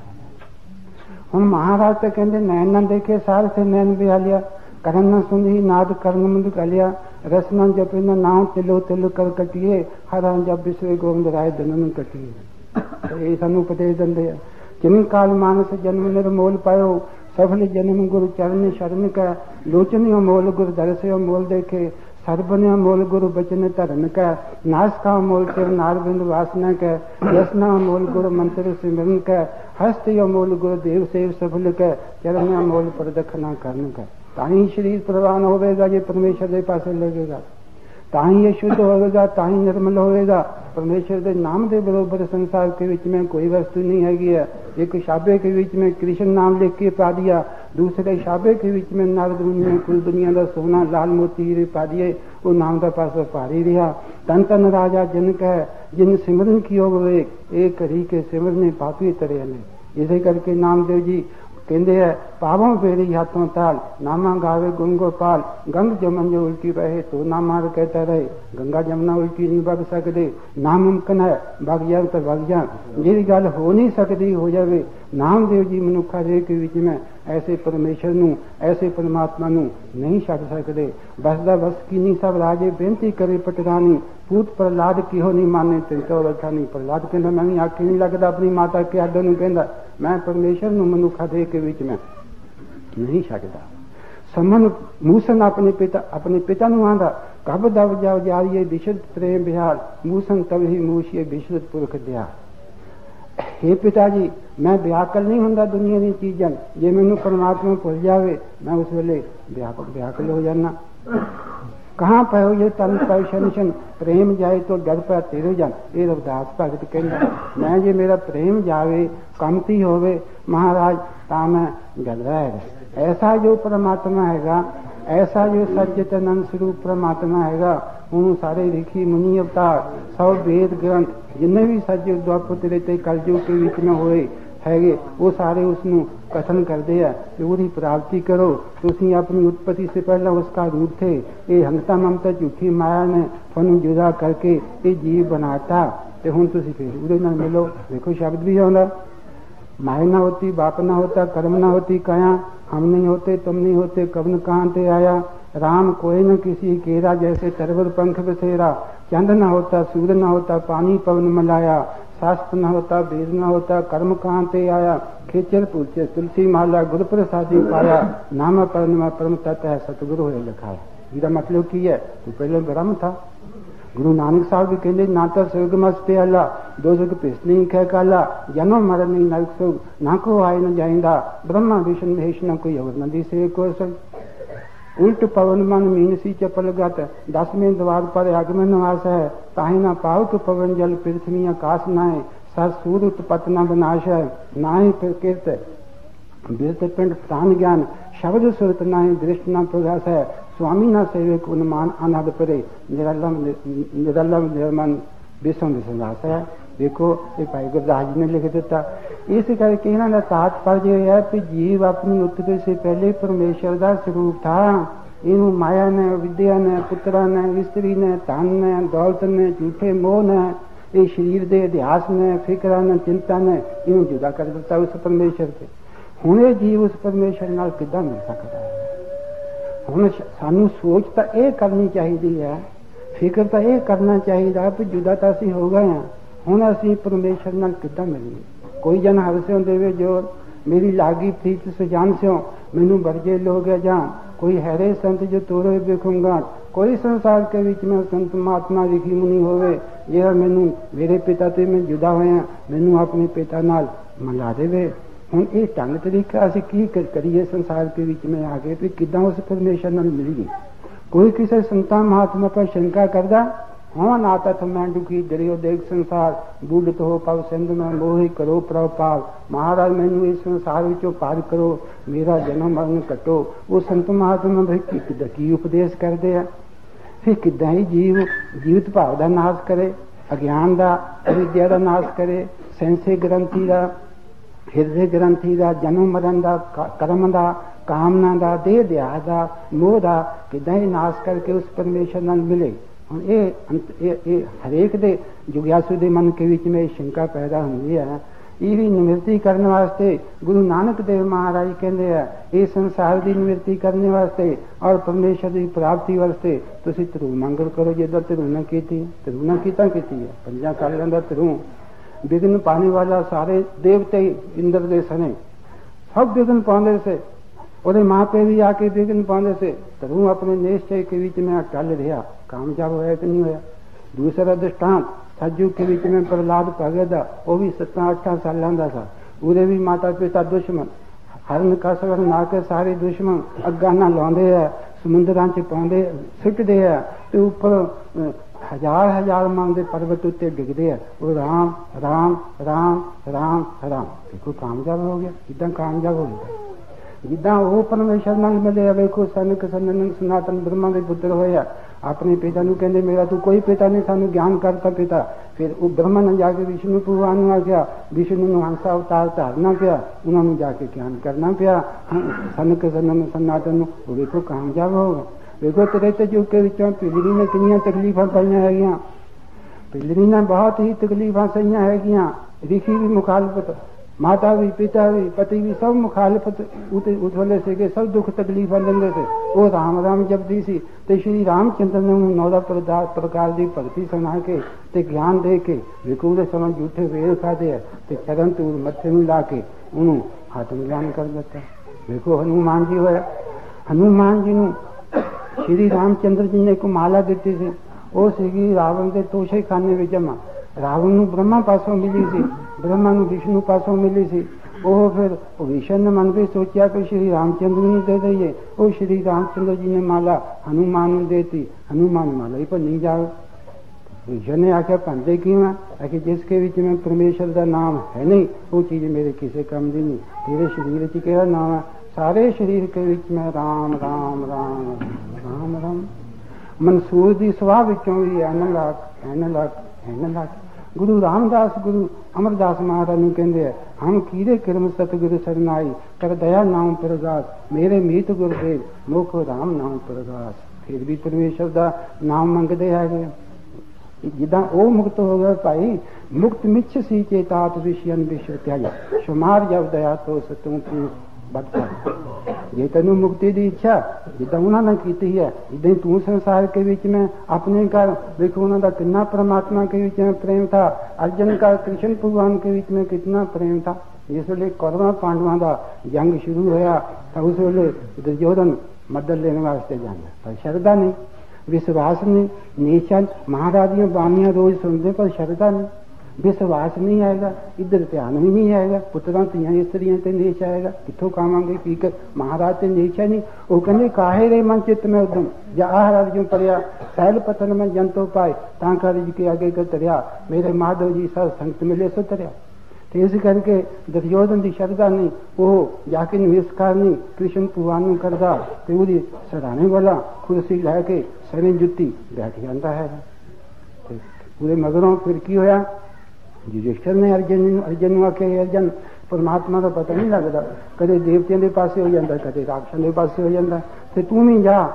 ਹੁਣ ਮਹਾਰਾਜ ਤਾਂ ਕਹਿੰਦੇ ਨੈਣ ਨਾ ਦੇਖੇ ਸਾਰ ਸੇ ਨੈਣ ਵਿਆ ਲਿਆ ਕਰਨ ਨਾ ਸੁਣੀ ਨਾਦ ਕਰਨ ਮੰਦ ਕਲਿਆ ਰਸ ਨਾ ਜਪੇ ਨਾ ਨਾਮ ਤਿਲੋ ਤਿਲ ਕਰ ਕਟਿਏ ਹਰਾਂ ਜਬ ਬਿਸਵੇ ਗੋਬਿੰਦ ਰਾਏ ਦਨ ਨੂੰ ਕਟਿਏ ਇਹ ਸਾਨੂੰ ਉਪਦੇਸ਼ ਦਿੰਦੇ ਆ किन काल मानस जन्म निर्मोल पायो? सफल जन्म गुरु चरण शरण का। लोचन मोल गुरु दरसे मोल देखे। सर्वने मोल गुरु बचन धर्म का। नाश का मोल शिव नारबिंद वासना का। यशना मोल गुरु मंत्र सिमरन का। हस्त यो मोल गुरु देव सेव सफल का। चरण मोल प्रदक्षिणा करण का। ताई शरीर प्रवान होवेगा ये परमेश्वर के पास लगेगा। ताही ये शुद्ध होवेगा ताही निर्मल होवेगा परमेश्वर के नाम के बरोबर संसार के बीच में कोई वस्तु नहीं हैगी है एक शाबे के बीच में कृष्ण नाम लिख के पा दिया दूसरे शाबे के बीच में नारद मुनि ने कुल दुनिया का सोना लाल मोती हीरे पा दिए वो नाम का पास भारी रहा तन तन राजा जिन कह जिन सिमरन कियो विवेक एक हरी के सिमरने पापी तरह ने इसे करके नामदेव जी ਕਹਿੰਦੇ ਆ, ਪਾਵਾਂ ਫੇਰੀ ਹੱਥੋਂ ਤਾਲ, ਨਾਮਾ ਗਾਵੇ ਗੁੰਗੋਪਾਲ ਗੰਗ ਜਮਨ ਜੋ ਉਲਟੀ ਬਹੇ ਤੋ ਨਾਮਾ ਰ ਕਹਤਾ ਰਹੇ, ਗੰਗਾ ਜਮਨਾ ਉਲਟੀ ਨਹੀਂ ਵਗ ਸਕਦੇ ਨਾਮ ਕਨਾ, ਵਗ ਜਾਣ ਤਾਂ ਵਗ ਜਾਣ ਗੱਲ ਹੋ ਨਹੀਂ ਸਕਦੀ, ਹੋ ਜਾਵੇ, ਨਾਮਦੇਵ ਜੀ ਮਨੁੱਖਾ ਦੇ ਕੇ ਵਿੱਚ ਮੈਂ ਐਸੇ ਪਰਮੇਸ਼ਰ ਨੂੰ, ਐਸੇ ਪਰਮਾਤਮਾ ਨੂੰ ਨਹੀਂ ਛੱਡ ਸਕਦੇ ਬਸ ਦਾ ਬਸ ਕੀ ਨਹੀਂ ਸਭ ਰਾਜੇ ਬੇਨਤੀ ਕਰੇ ਪਟਰਾਨੀ ਪੂਤ ਪ੍ਰਲਾਦ ਕਿਹੋ ਨਹੀਂ ਮਾਨੇ ਤੇ ਤੋ ਰਖਾ ਪ੍ਰਲਾਦ ਕਹਿੰਦਾ, ਮੈਂ ਆਖੀ ਨਹੀਂ ਲੱਗਦਾ, ਆਪਣੀ ਮਾਤਾ ਕੇ ਅੱਡ ਨੂੰ ਕਹਿੰਦਾ ਮੈਂ ਪਰਮੇਸ਼ਰ ਨੂੰ ਮਨੁੱਖਾ ਦੇ ਕੇ ਵਿੱਚ ਮੈਂ ਨਹੀਂ ਸਕਦਾ ਸਮਨ ਮੂਸਨ ਆਪਣੇ ਪਿਤਾ ਆਪਣੇ ਪਿਤਾ ਨੂੰ ਆਂਦਾ, ਕਬ ਦਵ ਜਾਉ ਜਾਰੀਏ ਵਿਸ਼ਦ ਪ੍ਰੇਮ ਵਿਹਾਰ, ਮੂਸਨ ਤਵ ਹੀ ਮੂਸ਼ੀਏ ਵਿਸ਼ਦ ਪੁਰਖ ਦਿਆ हे ਪਿਤਾ ਜੀ ਮੈਂ ਵਿਆਕਲ ਨਹੀਂ ਹੁੰਦਾ ਦੁਨੀਆ ਦੀ ਚੀਜ਼ਾਂ ਜੇ ਮੈਨੂੰ ਪਰਮਾਤਮਾ ਭੁੱਲ ਜਾਵੇ, ਮੈਂ ਉਸ ਵੇਲੇ ਵਿਆਹ ਵਿਆਕਲ ਹੋ ਜਾਣਾ ਕਹਾਂ ਪਇਓ ਇਹ ਤਨ ਪੈਸ਼ਨ ਪ੍ਰੇਮ ਜਾਏ ਤੋ ਡਰ ਪੈ ਤੇਰੇ ਜਨ ਇਹ ਰਵਦਾਸ ਭਗਤ ਕਹਿੰਦਾ ਮੈਂ ਜੇ ਮੇਰਾ ਪ੍ਰੇਮ ਜਾਵੇ ਕੰਮਤੀ ਹੋਵੇ ਮਹਾਰਾਜ ਤਾਂ ਮੈਂ ਗਲਦਾ ਹੈ ਐਸਾ ਜੋ ਪਰਮਾਤਮਾ ਹੈਗਾ ਐਸਾ ਜੋ ਸੱਚਿਤ ਅਨੰਦ ਸਰੂਪ ਪਰਮਾਤਮਾ ਹੈਗਾ ਉਹਨੂੰ ਸਾਰੇ ਲਿਖੀ ਮੁਨੀ ਅਵਤਾਰ ਸਭ ਵੇਦ ਗ੍ਰੰਥ ਜਿੰਨੇ ਵੀ ਸੱਚ ਦੁਆਪਰ ਤੇਰੇ ਤੇ ਕਲਯੁਗ ਦੇ ਵਿੱਚ ਮੈਂ ਹੋਏ ਹੈਗੇ ਉਹ ਸਾਰੇ ਉਸ ਨੂੰ ਕਥਨ ਕਰਦੇ ਆ ਕਿ ਉਹਦੀ ਪ੍ਰਾਪਤੀ ਕਰੋ ਤੁਸੀਂ ਆਪਣੀ ਉਤਪਤੀ ਸੇ ਪਹਿਲਾਂ ਉਸਕਾ ਰੂਪ ਥੇ ਇਹ ਹੰਗਤਾ ਮਮਤਾ ਝੂਠੀ ਮਾਇਆ ਨੇ ਤੁਹਾਨੂੰ ਜੁਦਾ ਕਰਕੇ ਇਹ ਜੀਵ ਬਣਾਤਾ ਤੇ ਹੁਣ ਤੁਸੀਂ ਫਿਰ ਉਹਦੇ ਨਾਲ ਮਿਲੋ ਦੇਖੋ ਸ਼ਬਦ ਵੀ ਆਉਂਦਾ माया ना होती बाप ना होता कर्म ना होती कया हम नहीं होते तुम नहीं होते कवन कहाँ ते आया राम कोई न किसी केरा जैसे तरवर पंख बसेरा चंद न होता सूर्य न होता पानी पवन मलाया शास्त्र न होता वेद न होता कर्म कहाँ पे आया खेचर पूछे तुलसी माला गुरु प्रसादी पाया नाम परमा परम तत्व है सतगुरु है लिखा है मेरा मतलब की है तो पहले ब्रह्म था गुरु नानक साहब भी कहले ना तो स्वर्ग मस्ते अला दो सुख पिस नहीं कह काला जनो मरण नहीं नरक सुख ना को आए न जाइंदा ब्रह्मा विष्णु महेश न कोई और नदी से को सुख उल्ट पवन मन मीन सी चपल गत दसवें द्वार पर आगमन निवास है ताहि न पाव के पवन जल पृथ्वी आकाश नाय सर सूर उत्पत न विनाश है नाहि प्रकृत विरत पिंड प्राण ज्ञान शब्द सुरत नाहि दृष्ट न प्रगास है स्वामी न सेवक उन्मान अनहद परे निरलम निरलम निर्मन विश्व विश्वास है ਦੇਖੋ, ਇਹ ਭਾਈ ਗੁਰਦਾਸ ਜੀ ਨੇ ਲਿਖ ਦਿੱਤਾ। ਇਸ ਕਰਕੇ ਇਹਨਾਂ ਦਾ ਤਾਤਪਰਜ ਫਰਜ ਹੋਇਆ ਕਿ ਜੀਵ ਆਪਣੀ ਉਤਪਤੀ ਸੇ ਪਹਿਲੇ ਪਰਮੇਸ਼ਰ ਦਾ ਸਰੂਪ ਥਾ। ਇਹਨੂੰ ਮਾਇਆ ਨੇ, ਵਿਦਿਆ ਨੇ, ਪੁੱਤਰਾਂ ਨੇ, ਇਸਤਰੀ ਨੇ, ਧਨ ਨੇ, ਦੌਲਤ ਨੇ, ਝੂਠੇ ਮੋਹ ਨੇ, ਇਹ ਸਰੀਰ ਦੇ ਇਤਿਹਾਸ ਨੇ, ਫਿਕਰਾਂ ਨੇ, ਚਿੰਤਾ ਨੇ, ਇਹਨੂੰ ਜੁਦਾ ਕਰ ਦਿੱਤਾ ਉਸ ਪਰਮੇਸ਼ਰ ਤੇ। ਹੁਣ ਇਹ ਜੀਵ ਉਸ ਪਰਮੇਸ਼ਰ ਨਾਲ ਕਿੱਦਾਂ ਮਿਲ ਸਕਦਾ ਹੈ? ਹੁਣ ਸਾਨੂੰ ਸੋਚ ਤਾਂ ਇਹ ਕਰਨੀ ਚਾਹੀਦੀ ਹੈ, ਫਿਕਰ ਤਾਂ ਇਹ ਕਰਨਾ ਚਾਹੀਦਾ ਕਿ ਜੁਦਾ ਤਾਂ ਅਸੀਂ ਹੋ ਗਏ ਹਾਂ। ਹੁਣ ਅਸੀਂ ਪਰਮੇਸ਼ਰ ਨਾਲ ਕਿੱਦਾਂ ਮਿਲੀਏ? ਕੋਈ ਜਨ ਹਰਸਿਓ ਦੇਵੇ ਜੋ ਮੇਰੀ ਲਾਗੀ ਪ੍ਰੀਤ ਸੁਜਾਨ ਸਿਓ ਮੈਨੂੰ ਵਰਜੇ ਲੋਗ ਜਾਂ ਕੋਈ ਹੈਰੇ ਸੰਤ ਜੋ ਤੋਰੇ ਦੇਖੂੰਗਾ ਕੋਈ ਸੰਸਾਰ ਕੇ ਵਿੱਚ ਮੈਂ ਸੰਤ ਮਹਾਤਮਾ ਵਿਖੀ ਮੁਨੀ ਹੋਵੇ, ਜਿਹੜਾ ਮੈਨੂੰ ਮੇਰੇ ਪਿਤਾ ਤੇ ਮੈਂ ਜੁਦਾ ਹੋਇਆ, ਮੈਨੂੰ ਆਪਣੇ ਪਿਤਾ ਨਾਲ ਮਿਲਾ ਦੇਵੇ। ਹੁਣ ਇਹ ਢੰਗ ਤਰੀਕਾ ਅਸੀਂ ਕੀ ਕਰੀਏ ਸੰਸਾਰ ਦੇ ਵਿੱਚ ਮੈਂ ਆ ਕੇ, ਵੀ ਕਿਦਾਂ ਉਸ ਪਰਮੇਸ਼ਰ ਨਾਲ ਮਿਲੀਏ? ਕੋਈ ਕਿਸੇ ਸੰਤਾਂ ਮਹਾਤਮਾ ਪਰ ਸ਼ੰਕਾ ਕਰਦਾ? ਹਾਂ, ਨਾ ਤਤ ਮੈਂ ਦੁਖੀ ਦਰਿਓ ਸੰਸਾਰ, ਬੁੱਢਤ ਹੋ ਪਵ ਸਿੰਧ ਮੈਂ ਮੋਹਿ ਕਰੋ ਪ੍ਰਭ ਮਹਾਰਾਜ, ਮੈਨੂੰ ਇਸ ਸੰਸਾਰ ਵਿੱਚੋਂ ਪਾਰ ਕਰੋ, ਮੇਰਾ ਜਨਮ ਮਰਨ ਕਟੋ। ਉਹ ਸੰਤ ਮਹਾਤਮਾ ਵੀ ਕੀ ਕੀ ਉਪਦੇਸ਼ ਕਰਦੇ ਆ? ਫਿਰ ਕਿਦਾਂ ਹੀ ਜੀਵ, ਜੀਵਤ ਭਾਵ ਦਾ ਨਾਸ਼ ਕਰੇ, ਅਗਿਆਨ ਦਾ, ਅਵਿਦਿਆ ਦਾ ਨਾਸ਼ ਕਰੇ, ਸੈਂਸੇ ਗ੍ਰੰਥੀ ਦਾ, ਹਿਰਦੇ ਗ੍ਰੰਥੀ ਦਾ, ਜਨਮ ਮਰਨ ਦਾ ਕਰਮ ਦਾ, ਕਾਮਨਾ ਦਾ, ਦੇਹ ਦਿਆ ਦਾ, ਮੋਹ ਦਾ, ਕਿਦਾਂ ਹੀ ਨਾਸ਼ ਕਰਕੇ ਉਸ ਪਰਮੇਸ਼ਰ ਨਾਲ ਮਿਲੇ। ਹੁਣ ਇਹ ਇਹ ਹਰੇਕ ਦੇ ਜੁਗਿਆਸੂ ਦੇ ਮਨ ਕੇ ਵਿੱਚ ਮੇ ਸ਼ੰਕਾ ਪੈਦਾ ਹੁੰਦੀ ਹੈ। ਇਹ ਵੀ ਨਿਮਰਤੀ ਕਰਨ ਵਾਸਤੇ ਗੁਰੂ ਨਾਨਕ ਦੇਵ ਮਹਾਰਾਜ ਕਹਿੰਦੇ ਆ, ਇਹ ਸੰਸਾਰ ਦੀ ਨਿਮਰਤੀ ਕਰਨ ਵਾਸਤੇ ਔਰ ਪਰਮੇਸ਼ਰ ਦੀ ਪ੍ਰਾਪਤੀ ਵਾਸਤੇ ਤੁਸੀਂ ਤਰੂ ਮੰਗਲ ਕਰੋ, ਜਿੱਦਾਂ ਤਰੂ ਨਾ ਕੀਤੀ। ਤਰੂ ਨਾ ਕੀਤਾ, ਕੀਤੀ ਹੈ। ਪੰਜਾਂ ਕਾਲਾਂ ਦਾ ਤਰੂ ਵਿਗਨ ਪਾਣੇ ਵਾਲਾ ਸਾਰੇ ਦੇਵਤੇ ਇੰਦਰ ਦੇ ਸਨੇ ਸਭ ਵਿਗਨ ਪਾਉਂਦੇ ਸੇ। ਉਹਦੇ ਮਾਪੇ ਵੀ ਆ ਕੇ ਵਿਗਨ ਪਾਉਂਦੇ ਸੇ। ਤਰੂ ਆਪਣੇ ਨਿਸ਼ਚੈ ਕੇ ਵਿੱਚ ਮੈਂ ਟਲ ਰਿਹਾ। ਕਾਮਯਾਬ ਹੋਇਆ ਕਿ ਨਹੀਂ ਹੋਇਆ? ਦੂਸਰਾ ਦ੍ਰਿਸ਼ਟਾਂਤ, ਸੱਜੂ ਕੇ ਵਿੱਚ ਮੈਂ ਪ੍ਰਲਾਦ ਭਗਤ ਦਾ, ਉਹ ਵੀ 7-8 ਸਾਲਾਂ ਦਾ ਸੀ। ਉਹਦੇ ਵੀ ਮਾਤਾ ਪਿਤਾ ਦੁਸ਼ਮਣ। ਹਰਨ ਕਸਵਰ ਨਾ ਕੇ ਸਾਰੇ ਦੁਸ਼ਮਣ ਅੱਗਾ ਨਾ ਲਾਉਂਦੇ ਆ, ਸਮੁੰਦਰਾਂ 'ਚ ਪਾਉਂਦੇ, ਸਿੱਟਦੇ ਆ ਤੇ ਉੱਪਰ ਹਜ਼ਾਰ ਹਜ਼ਾਰ ਮੰਗ ਦੇ ਪਰਬਤ ਉੱਤੇ ਡਿੱਗਦੇ ਆ। ਉਹ ਰਾਮ ਰਾਮ ਰਾਮ ਰਾਮ ਰਾਮ। ਦੇਖੋ ਕਾਮਯਾਬ ਹੋ ਗਿਆ। ਇਦਾਂ ਕਾਮਯਾਬ ਹੋ ਗਿਆ? ਜਿੱਦਾਂ ਉਹ ਪਰਮੇਸ਼ਰ ਨਾਲ ਮਿਲੇ ਵੇਖੋ ਸਨ ਸੰਨਨ ਸਨਾਤਨ ਬ੍ਰਹਮਾ ਦੇ ਪੁੱਤਰ ਹੋਇਆ ਆਪਣੇ ਪਿਤਾ ਨੂੰ ਕਹਿੰਦੇ, ਮੇਰਾ ਤੂੰ ਕੋਈ ਪਿਤਾ ਨਹੀਂ, ਸਾਨੂੰ ਗਿਆਨ ਕਰਤਾ ਪਿਤਾ। ਫਿਰ ਉਹ ਬ੍ਰਹਮਾ ਨੇ ਜਾ ਕੇ ਵਿਸ਼ਨੂੰ ਭਗਵਾਨ ਨੂੰ ਆਖਿਆ ਵਿਸ਼ਨੂੰ ਨੂੰ ਹੰਸਾ ਅਵਤਾਰ ਧਾਰਨਾ ਪਿਆ। ਉਹਨਾਂ ਨੂੰ ਜਾ ਕੇ ਗਿਆਨ ਕਰਨਾ ਪਿਆ। ਸਨ ਸੰਨਨ ਸਨਾਤਨ ਨੂੰ। ਉਹ ਵੇਖੋ ਕਾਮਯਾਬ ਹੋ ਗਿਆ ਵੇਖੋ ਤੇਰੇ ਤੇ ਜੋ ਕੇ ਵਿੱਚੋਂ ਪਿਲੜੀ ਨੇ ਕਿੰਨੀਆਂ ਤਕਲੀਫਾਂ ਪਾਈਆਂ ਹੈਗੀਆਂ। ਪਿਲੜੀ ਨੇ ਬਹੁਤ ਹੀ ਤਕਲੀਫਾਂ ਸਹੀਆਂ ਹੈਗੀਆਂ। ਰਿਸ਼ੀ ਵੀ ਮੁਖਾਲਫਤ ਮਾਤਾ ਵੀ ਪਿਤਾ ਵੀ ਪਤੀ ਵੀ ਸਭ ਮੁਖਾਲਫਤ ਉਤੇ ਉਸ ਵੇਲੇ ਸੀਗੇ ਸਭ ਦੁੱਖ ਤਕਲੀਫਾਂ ਦਿੰਦੇ ਸੀ ਉਹ ਰਾਮ ਰਾਮ ਜਪਦੀ ਸੀ ਤੇ ਸ਼੍ਰੀ ਰਾਮਚੰਦਰ ਨੇ ਉਹਨੂੰ ਨੌਦਾ ਪ੍ਰਕਾਰ ਦੀ ਭਗਤੀ ਸੁਣਾ ਕੇ ਤੇ ਗਿਆਨ ਦੇ ਕੇ ਵਿਕੂ ਦੇ ਸਮਝ ਝੂਠੇ ਵੇਲ ਖਾਦੇ ਆ ਤੇ ਚਰਨ ਤੂਰ ਮੱਥੇ ਨੂੰ ਲਾ ਕੇ ਉਹਨੂੰ ਹੱਥ ਮਿਲਾਨ ਕਰ ਦਿੱਤਾ ਵੇਖੋ ਹਨੂਮਾਨ ਜੀ ਹੋਇਆ ਹਨੂਮਾਨ ਜੀ ਨੂੰ ਸ਼੍ਰੀ ਰਾਮਚੰਦਰ ਜੀ ਨੇ ਇੱਕ ਮਾਲਾ ਦਿੱਤੀ ਸੀ ਉਹ ਸੀਗੀ ਰਾਵਣ ਦੇ ਤੋਸ਼ੇ ਖਾਨੇ ਵਿੱਚ ਜਮਾ ਰਾਵਣ ਨੂੰ ਬ੍ਰਹਮਾ ਪਾਸੋਂ ਮਿਲੀ ਸੀ ਬ੍ਰਹਮਾ ਨੂੰ ਵਿਸ਼ਨੂੰ ਪਾਸੋਂ ਮਿਲੀ ਸੀ ਉਹ ਫਿਰ ਵਿਸ਼ਨ ਨੇ ਮਨ ਵਿੱਚ ਸੋਚਿਆ ਕਿ ਸ਼੍ਰੀ ਰਾਮਚੰਦਰ ਨੂੰ ਦੇ ਦਈਏ ਉਹ ਸ਼੍ਰੀ ਰਾਮਚੰਦਰ ਜੀ ਨੇ ਮਾਲਾ ਹਨੂਮਾਨ ਨੂੰ ਦੇਤੀ ਹਨੂਮਾਨ ਮਾਲਾ ਹੀ ਭੰਨੀ ਜਾਓ ਵਿਸ਼ਨ ਨੇ ਆਖਿਆ ਭੰਦੇ ਕਿਉਂ ਹੈ ਕਿ ਜਿਸ ਕੇ ਵਿੱਚ ਮੈਂ ਪਰਮੇਸ਼ਰ ਦਾ ਨਾਮ ਹੈ ਨਹੀਂ ਉਹ ਚੀਜ਼ ਮੇਰੇ ਕਿਸੇ ਕੰਮ ਦੀ ਨਹੀਂ ਤੇਰੇ ਸਰੀਰ ਵਿੱਚ ਕਿਹੜਾ ਨਾਮ ਹੈ ਸਾਰੇ ਸਰੀਰ ਕੇ ਵਿੱਚ ਮੈਂ ਰਾਮ ਰਾਮ ਰਾਮ ਰਾਮ ਰਾਮ ਮਨਸੂਰ ਦੀ ਸੁਭਾਅ ਵਿੱਚੋਂ ਵੀ unlock unlock unlock Guru Ramdas, Guru Amardas Maharaj ਨੂੰ ਕਹਿੰਦੇ ਆ, ਹਮ ਕੀਰੇ ਕਿਰਮ ਸਤਿਗੁਰੂ ਸਰਨਾਈ, ਕਰ ਦਇਆ ਨਾਮ ਪ੍ਰਗਾਸ, ਮੇਰੇ ਮੀਤ ਗੁਰਦੇਵ, ਮੁਖ ਰਾਮ ਨਾਮ ਪ੍ਰਗਾਸ। ਫਿਰ ਵੀ ਪਰਮੇਸ਼ਰ ਦਾ ਨਾਮ ਮੰਗਦੇ ਹੈਗੇ ਜਿੱਦਾਂ ਉਹ ਮੁਕਤ ਹੋ ਗਿਆ, ਭਾਈ, ਮੁਕਤ ਮਿਛ ਸੀ ਚੇਤਾਤ ਵਿਸ਼ਯਨ ਵਿਸ਼ਵ ਤਿਆਗ ਸ਼ਮਾਰ ਜਬ ਦਇਆ ਤੋ ਸਤੂ ਕੀ ਬਦਕਰ ਜੇ ਤੈਨੂੰ ਮੁਕਤੀ ਦੀ ਇੱਛਾ, ਜਿੱਦਾਂ ਉਹਨਾਂ ਨੇ ਕੀਤੀ ਹੈ ਇਦਾਂ ਤੂੰ ਸੰਸਾਰ ਦੇ ਵਿੱਚ ਮੈਂ ਆਪਣੇ ਘਰ, ਦੇਖੋ ਉਹਨਾਂ ਦਾ ਕਿੰਨਾ ਪ੍ਰਮਾਤਮਾ ਦੇ ਵਿੱਚ ਪ੍ਰੇਮ ਥਾ। ਅਰਜਨ ਦਾ ਕ੍ਰਿਸ਼ਨ ਭਗਵਾਨ ਦੇ ਵਿੱਚ ਮੈਂ ਕਿੰਨਾ ਪ੍ਰੇਮ ਥਾ। ਇਸ ਵੇਲੇ ਕੌਰਵਾਂ ਪਾਂਡਵਾਂ ਦਾ ਜੰਗ ਸ਼ੁਰੂ ਹੋਇਆ, ਤਾਂ ਉਸ ਵੇਲੇ ਦੁਰਯੋਧਨ ਮਦਦ ਲੈਣ ਵਾਸਤੇ ਜਾਂਦਾ। ਪਰ ਸ਼ਰਧਾ ਨਹੀਂ, ਵਿਸ਼ਵਾਸ ਨਹੀਂ ਨੀਚਨ ਮਹਾਰਾਜ ਦੀਆਂ ਬਾਣੀਆਂ ਰੋਜ਼ ਸੁਣਦੇ, ਪਰ ਸ਼ਰਧਾ ਨਹੀਂ। ਵਿਸ਼ਵਾਸ ਨਹੀਂ ਆਏਗਾ ਇੱਧਰ ਧਿਆਨ ਵੀ ਨਹੀਂ ਆਏਗਾ ਪੁੱਤਰਾਂ ਧੀਆਂ ਇਸਤਰੀਆਂ ਤੇ ਨੇਚ ਆਏਗਾ ਕਿੱਥੋਂ ਖਾਵਾਂਗੇ ਕੀ ਕਰ ਮਹਾਰਾਜ ਤੇ ਨੇਚ ਹੈ ਨਹੀਂ ਉਹ ਕਹਿੰਦੇ ਕਾਹੇ ਰੇ ਮਨ ਚਿੱਤ ਮੈਂ ਉਦਮ ਜਾਂ ਆਹ ਜੋ ਪਰਿਆ ਸਹਿਲ ਪਤਨ ਮੈਂ ਜੰਤੋ ਪਾਏ ਤਾਂ ਕਰ ਜੀ ਕੇ ਅੱਗੇ ਕਰ ਤਰਿਆ ਮੇਰੇ ਮਾਧਵ ਜੀ ਸਭ ਸੰਗਤ ਮਿਲੇ ਸੋ ਤਰਿਆ ਤੇ ਇਸ ਕਰਕੇ ਦੁਰਯੋਧਨ ਦੀ ਸ਼ਰਧਾ ਨਹੀਂ ਉਹ ਜਾ ਕੇ ਨਿਵੇਸ਼ਕਾਰ ਨਹੀਂ ਕ੍ਰਿਸ਼ਨ ਭਗਵਾਨ ਨੂੰ ਕਰਦਾ ਤੇ ਉਹਦੀ ਸਰਾਣੇ ਵਾਲਾ ਕੁਰਸੀ ਲੈ ਕੇ ਸਰੇ ਜੁੱਤੀ ਬੈਠ ਜਾਂਦਾ ਹੈ ਤੇ ਪੂਰੇ ਮਗਰੋਂ ਨੇ ਅਰਜਨ ਅਰਜਨ ਨੂੰ ਆਖਿਆ ਅਰਜਨ, ਪਰਮਾਤਮਾ ਦਾ ਪਤਾ ਨਹੀਂ ਲੱਗਦਾ। ਕਦੇ ਦੇਵਤਿਆਂ ਦੇ ਪਾਸੇ ਹੋ ਜਾਂਦਾ, ਕਦੇ ਰਾਖਸ਼ਾਂ ਦੇ ਪਾਸੇ ਹੋ ਜਾਂਦਾ। ਤੇ ਤੂੰ ਵੀ ਜਾ।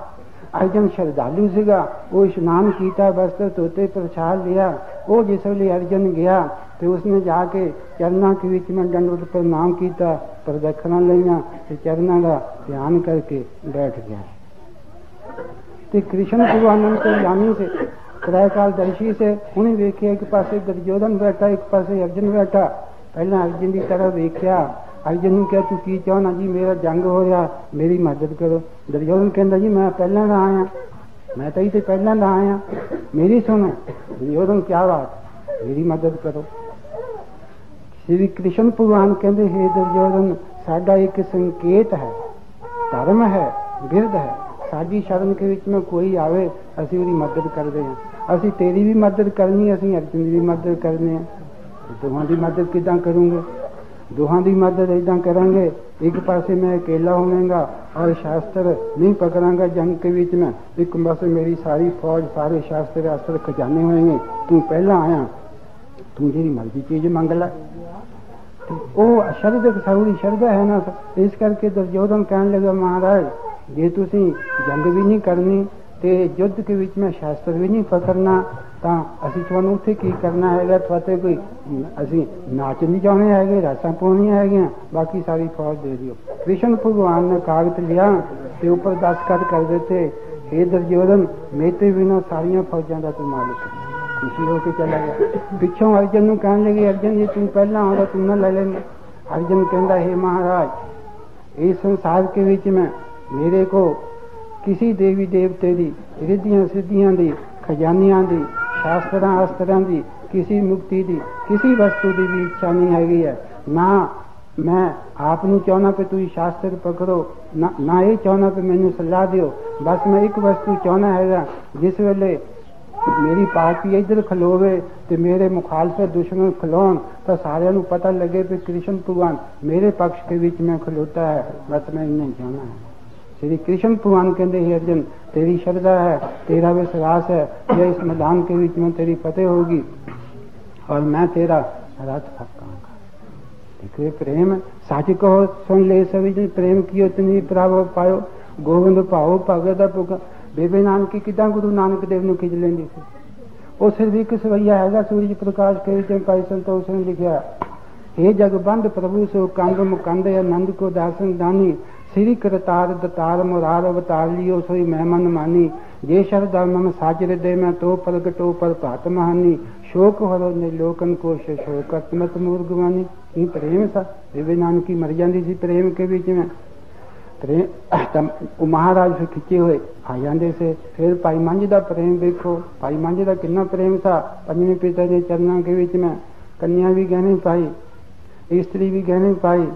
ਅਰਜਨ ਸ਼ਰਧਾਲੂ ਸੀਗਾ। ਉਹ ਇਸ਼ਨਾਨ ਕੀਤਾ, ਬਸਤਰ ਧੋਤੇ, ਪ੍ਰਸ਼ਾਦ ਲਿਆ। ਉਹ ਜਿਸ ਵੇਲੇ ਅਰਜਨ ਗਿਆ, ਤੇ ਉਸਨੇ ਜਾ ਕੇ ਚਰਨਾਂ ਦੇ ਵਿੱਚ ਮੈਂ ਦੰਡਵਤ ਪ੍ਰਣਾਮ ਕੀਤਾ, ਪ੍ਰਦਖਣਾ ਲਈਆਂ ਤੇ ਚਰਨਾਂ ਦਾ ਧਿਆਨ ਕਰਕੇ ਬੈਠ ਗਿਆ। ਤੇ ਕ੍ਰਿਸ਼ਨ ਭਗਵਾਨ ਤੋਂ ਜਾਣੀ ਸੇ। ਤ੍ਰੈਕਾਲ ਦਰਸ਼ੀ ਸੇ ਉਹਨੇ ਵੇਖਿਆ ਇੱਕ ਪਾਸੇ ਦੁਰਯੋਧਨ ਬੈਠਾ, ਇੱਕ ਪਾਸੇ ਅਰਜਨ ਬੈਠਾ। ਪਹਿਲਾਂ ਅਰਜਨ ਦੀ ਤਰ੍ਹਾਂ ਵੇਖਿਆ। ਅਰਜਨ ਨੂੰ ਕਿਹਾ, ਤੂੰ ਕੀ ਚਾਹਨਾ ਜੀ? ਮੇਰਾ ਜੰਗ ਹੋ ਰਿਹਾ। ਮੇਰੀ ਮਦਦ ਕਰੋ। ਦੁਰਯੋਧਨ ਕਹਿੰਦਾ, ਜੀ, ਮੈਂ ਪਹਿਲਾਂ ਦਾ ਆਇਆ। ਮੈਂ ਤਾਂ ਇਥੇ ਪਹਿਲਾਂ ਦਾ ਆਇਆ। ਮੇਰੀ ਸੁਣੋ। ਦੁਰਯੋਧਨ ਕੀ ਬਾਤ। ਮੇਰੀ ਮਦਦ ਕਰੋ। ਸ੍ਰੀ ਕ੍ਰਿਸ਼ਨ ਭਗਵਾਨ ਕਹਿੰਦੇ, ਹੈ ਦੁਰਯੋਧਨ ਸਾਡਾ ਇੱਕ ਸੰਕੇਤ ਹੈ। ਧਰਮ ਹੈ, ਬਿਰਧ ਹੈ। ਸਾਡੀ ਸ਼ਰਨ ਦੇ ਵਿੱਚ ਮੈਂ ਕੋਈ ਆਵੇ, ਅਸੀਂ ਉਹਦੀ ਮਦਦ ਕਰਦੇ ਹਾਂ। ਅਸੀਂ ਤੇਰੀ ਵੀ ਮਦਦ ਕਰਨੀ ਅਸੀਂ ਅਰਜਨ ਦੀ ਵੀ ਮਦਦ ਕਰਨੀ ਹੈ। ਦੋਹਾਂ ਦੀ ਮਦਦ ਕਿਦਾਂ ਕਰੂੰਗੇ? ਦੋਹਾਂ ਦੀ ਮਦਦ ਇਦਾਂ ਕਰਾਂਗੇ, ਇੱਕ ਪਾਸੇ ਮੈਂ ਇਕੱਲਾ ਹੋਵਾਂਗਾ, ਔਰ ਸ਼ਾਸਤਰ ਨਹੀਂ ਪਕੜਾਂਗਾ, ਜੰਗ ਦੇ ਵਿੱਚ ਮੈਂ, ਇੱਕ ਪਾਸੇ ਮੇਰੀ ਸਾਰੀ ਫੌਜ, ਸਾਰੇ ਸ਼ਾਸਤਰ ਅਸਤਰ ਖਜ਼ਾਨੇ ਹੋਣਗੇ ਤੂੰ ਪਹਿਲਾਂ ਆਇਆ, ਤੂੰ ਜਿਹੜੀ ਮਰਜ਼ੀ ਚੀਜ਼ ਮੰਗ ਲੈ। ਉਹ ਸ਼ਰਦ ਸਾਊਰੀ ਸ਼ਰਦ ਹੈ ਨਾ, ਇਸ ਕਰਕੇ ਦੁਰਯੋਧਨ ਕਹਿਣ ਲੱਗਾ, ਮਹਾਰਾਜ, ਜੇ ਤੁਸੀਂ ਜੰਗ ਵੀ ਨਹੀਂ ਕਰਨੀ ਤੇ ਯੁੱਧ ਦੇ ਵਿੱਚ ਮੈਂ ਸ਼ਾਸਤਰ ਵੀ ਨਹੀਂ ਪਕੜਨਾ ਤਾਂ ਅਸੀਂ ਤੁਹਾਨੂੰ ਉੱਥੇ ਕੀ ਕਰਨਾ ਹੈਗਾ? ਤੁਹਾਤੇ ਕੋਈ ਅਸੀਂ ਨਾਚ ਨਹੀਂ ਚਾਹੁੰਦੇ ਹੈਗੇ, ਰਸਾਂ ਪਾਉਣੀਆਂ ਹੈਗੀਆਂ, ਬਾਕੀ ਸਾਰੀ ਫੌਜ ਦੇ ਦਿਓ। ਕ੍ਰਿਸ਼ਨ ਭਗਵਾਨ ਨੇ ਕਾਗਜ਼ ਲਿਆ ਤੇ ਉੱਪਰ ਦਸਖਤ ਕਰ ਦਿੱਤੇ। ਇਹ ਦੁਰਯੋਧਨ ਮੇਤੇ ਬਿਨਾ ਸਾਰੀਆਂ ਫੌਜਾਂ ਦਾ ਤੂੰ ਮਾਲਕ ਖੁਸ਼ੀ ਹੋ ਕੇ ਚਲਾ ਗਿਆ। ਪਿੱਛੋਂ ਅਰਜਨ ਨੂੰ ਕਹਿਣ ਲੱਗੇ, ਅਰਜਨ ਜੇ, ਤੂੰ ਪਹਿਲਾਂ ਆਉਂਦਾ, ਤੂੰ ਨਾ ਲੈ ਲੈਂਦਾ। ਅਰਜਨ ਕਹਿੰਦਾ, ਹੈ ਮਹਾਰਾਜ, ਇਸ ਸੰਸਾਰ ਕੇ ਵਿੱਚ ਮੈਂ, ਮੇਰੇ ਕੋ ਕਿਸੇ ਦੇਵੀ ਦੇਵਤੇ ਦੀ, ਰਿੱਧੀਆਂ ਸਿੱਧੀਆਂ ਦੀ, ਖਜ਼ਾਨਿਆਂ ਦੀ, ਸ਼ਾਸਤਰਾਂ ਅਸਤਰਾਂ ਦੀ, ਕਿਸੇ ਮੁਕਤੀ ਦੀ, ਕਿਸੇ ਵਸਤੂ ਦੀ ਵੀ ਇੱਛਾ ਨਹੀਂ ਹੈਗੀ ਹੈ। ਨਾ ਮੈਂ ਆਪ ਨੂੰ ਚਾਹਨਾ ਕਿ ਤੁਸੀਂ ਸ਼ਾਸਤਰ ਪਕੜੋ, ਨਾ ਇਹ ਚਾਹਨਾ ਕਿ ਮੈਨੂੰ ਸਲਾਹ ਦਿਓ। ਬਸ ਮੈਂ ਇੱਕ ਵਸਤੂ ਚਾਹਨਾ ਹੈਗਾ, ਜਿਸ ਵੇਲੇ ਮੇਰੀ ਪਾਰਟੀ ਇੱਧਰ ਖਲੋਵੇ ਤੇ ਮੇਰੇ ਮੁਖਾਲਫੇ ਦੁਸ਼ਮਣ ਖਲੋਣ, ਤਾਂ ਸਾਰਿਆਂ ਨੂੰ ਪਤਾ ਲੱਗੇ ਕਿ ਕ੍ਰਿਸ਼ਨ ਭਗਵਾਨ ਮੇਰੇ ਪਕਸ਼ ਦੇ ਵਿੱਚ ਮੈਂ ਖਲੋਤਾ ਹੈ। ਬਸ ਮੈਂ ਇੰਨਾ ਚਾਹਨਾ ਹੈ। श्री कृष्ण भगवान कहते हे अर्जुन तेरी श्रद्धा है तेरा विश्वास है यह इस मैदान के बीच में तेरी फतेह होगी और मैं तेरा रथ फकाऊंगा देखो प्रेम सच कहो सुन ले सभी जिन प्रेम कियो तिनी प्राव पायो ਗੋਬਿੰਦ ਭਾਉ ਭਗਤ ਦਾ ਪੁਕ ਬੇਬੇ ਨਾਨਕੀ ਕਿਦਾਂ ਗੁਰੂ ਨਾਨਕ ਦੇਵ ਨੂੰ ਖਿੱਚ ਲੈਂਦੀ ਸੀ ਉਹ ਸਿਰਫ ਇੱਕ ਸਵਈਆ ਹੈਗਾ ਸੂਰਜ ਪ੍ਰਕਾਸ਼ ਕੇ ਵਿੱਚ ਭਾਈ ਸੰਤੋਖ ਨੇ ਲਿਖਿਆ हे ਜਗਬੰਦ ਪ੍ਰਭੂ ਸੋ ਕੰਦ ਮੁਕੰਦ ਆਨੰਦ ਕੋ ਦਾਸਨ ਦਾਨੀ ਸ੍ਰੀ ਕਰਤਾਰ ਦਤਾਰ ਮੁਰਾਰ ਅਵਤਾਰ ਲਿਓ, ਸੋਈ ਮਹਿਮਨ ਮਾਨੀ ਜੇ ਸ਼ਰਦਾ ਮਨ ਸਾਜਰੇ ਦੇ, ਮੈਂ ਤੋ ਪ੍ਰਗਟੋ ਪਰ ਭਾਤ ਮਹਾਨੀ। ਸ਼ੋਕ ਹਰੋ ਨੇ ਲੋਕਨ ਕੋ ਸ਼ੋਕ ਅਤਮਤ ਮੂਰਗਵਾਨੀ। ਇਹ ਪ੍ਰੇਮ ਸਾ? ਦੇਵੇ ਨਾਨਕੀ ਮਰ ਜਾਂਦੀ ਸੀ ਪ੍ਰੇਮ ਕੇ ਵਿੱਚ ਮੈਂ। ਪ੍ਰੇਮ ਉਹ ਮਹਾਰਾਜ ਫਿਰ ਖਿੱਚੇ ਹੋਏ। ਆ ਜਾਂਦੇ ਸੇ। ਫਿਰ ਭਾਈ ਮੰਝ ਦਾ ਪ੍ਰੇਮ ਵੇਖੋ। ਭਾਈ ਮੰਝ ਦਾ ਕਿੰਨਾ ਪ੍ਰੇਮ ਸਾ? ਪੰਜਵੇਂ ਪਿਤਾ ਦੇ ਚਰਨਾਂ ਦੇ ਵਿੱਚ ਮੈਂ। ਕੰਨਿਆ ਵੀ ਗਹਿਣੇ ਪਾਈ। ਇਸਤਰੀ ਵੀ ਗਹਿਣੇ ਪਾਈ।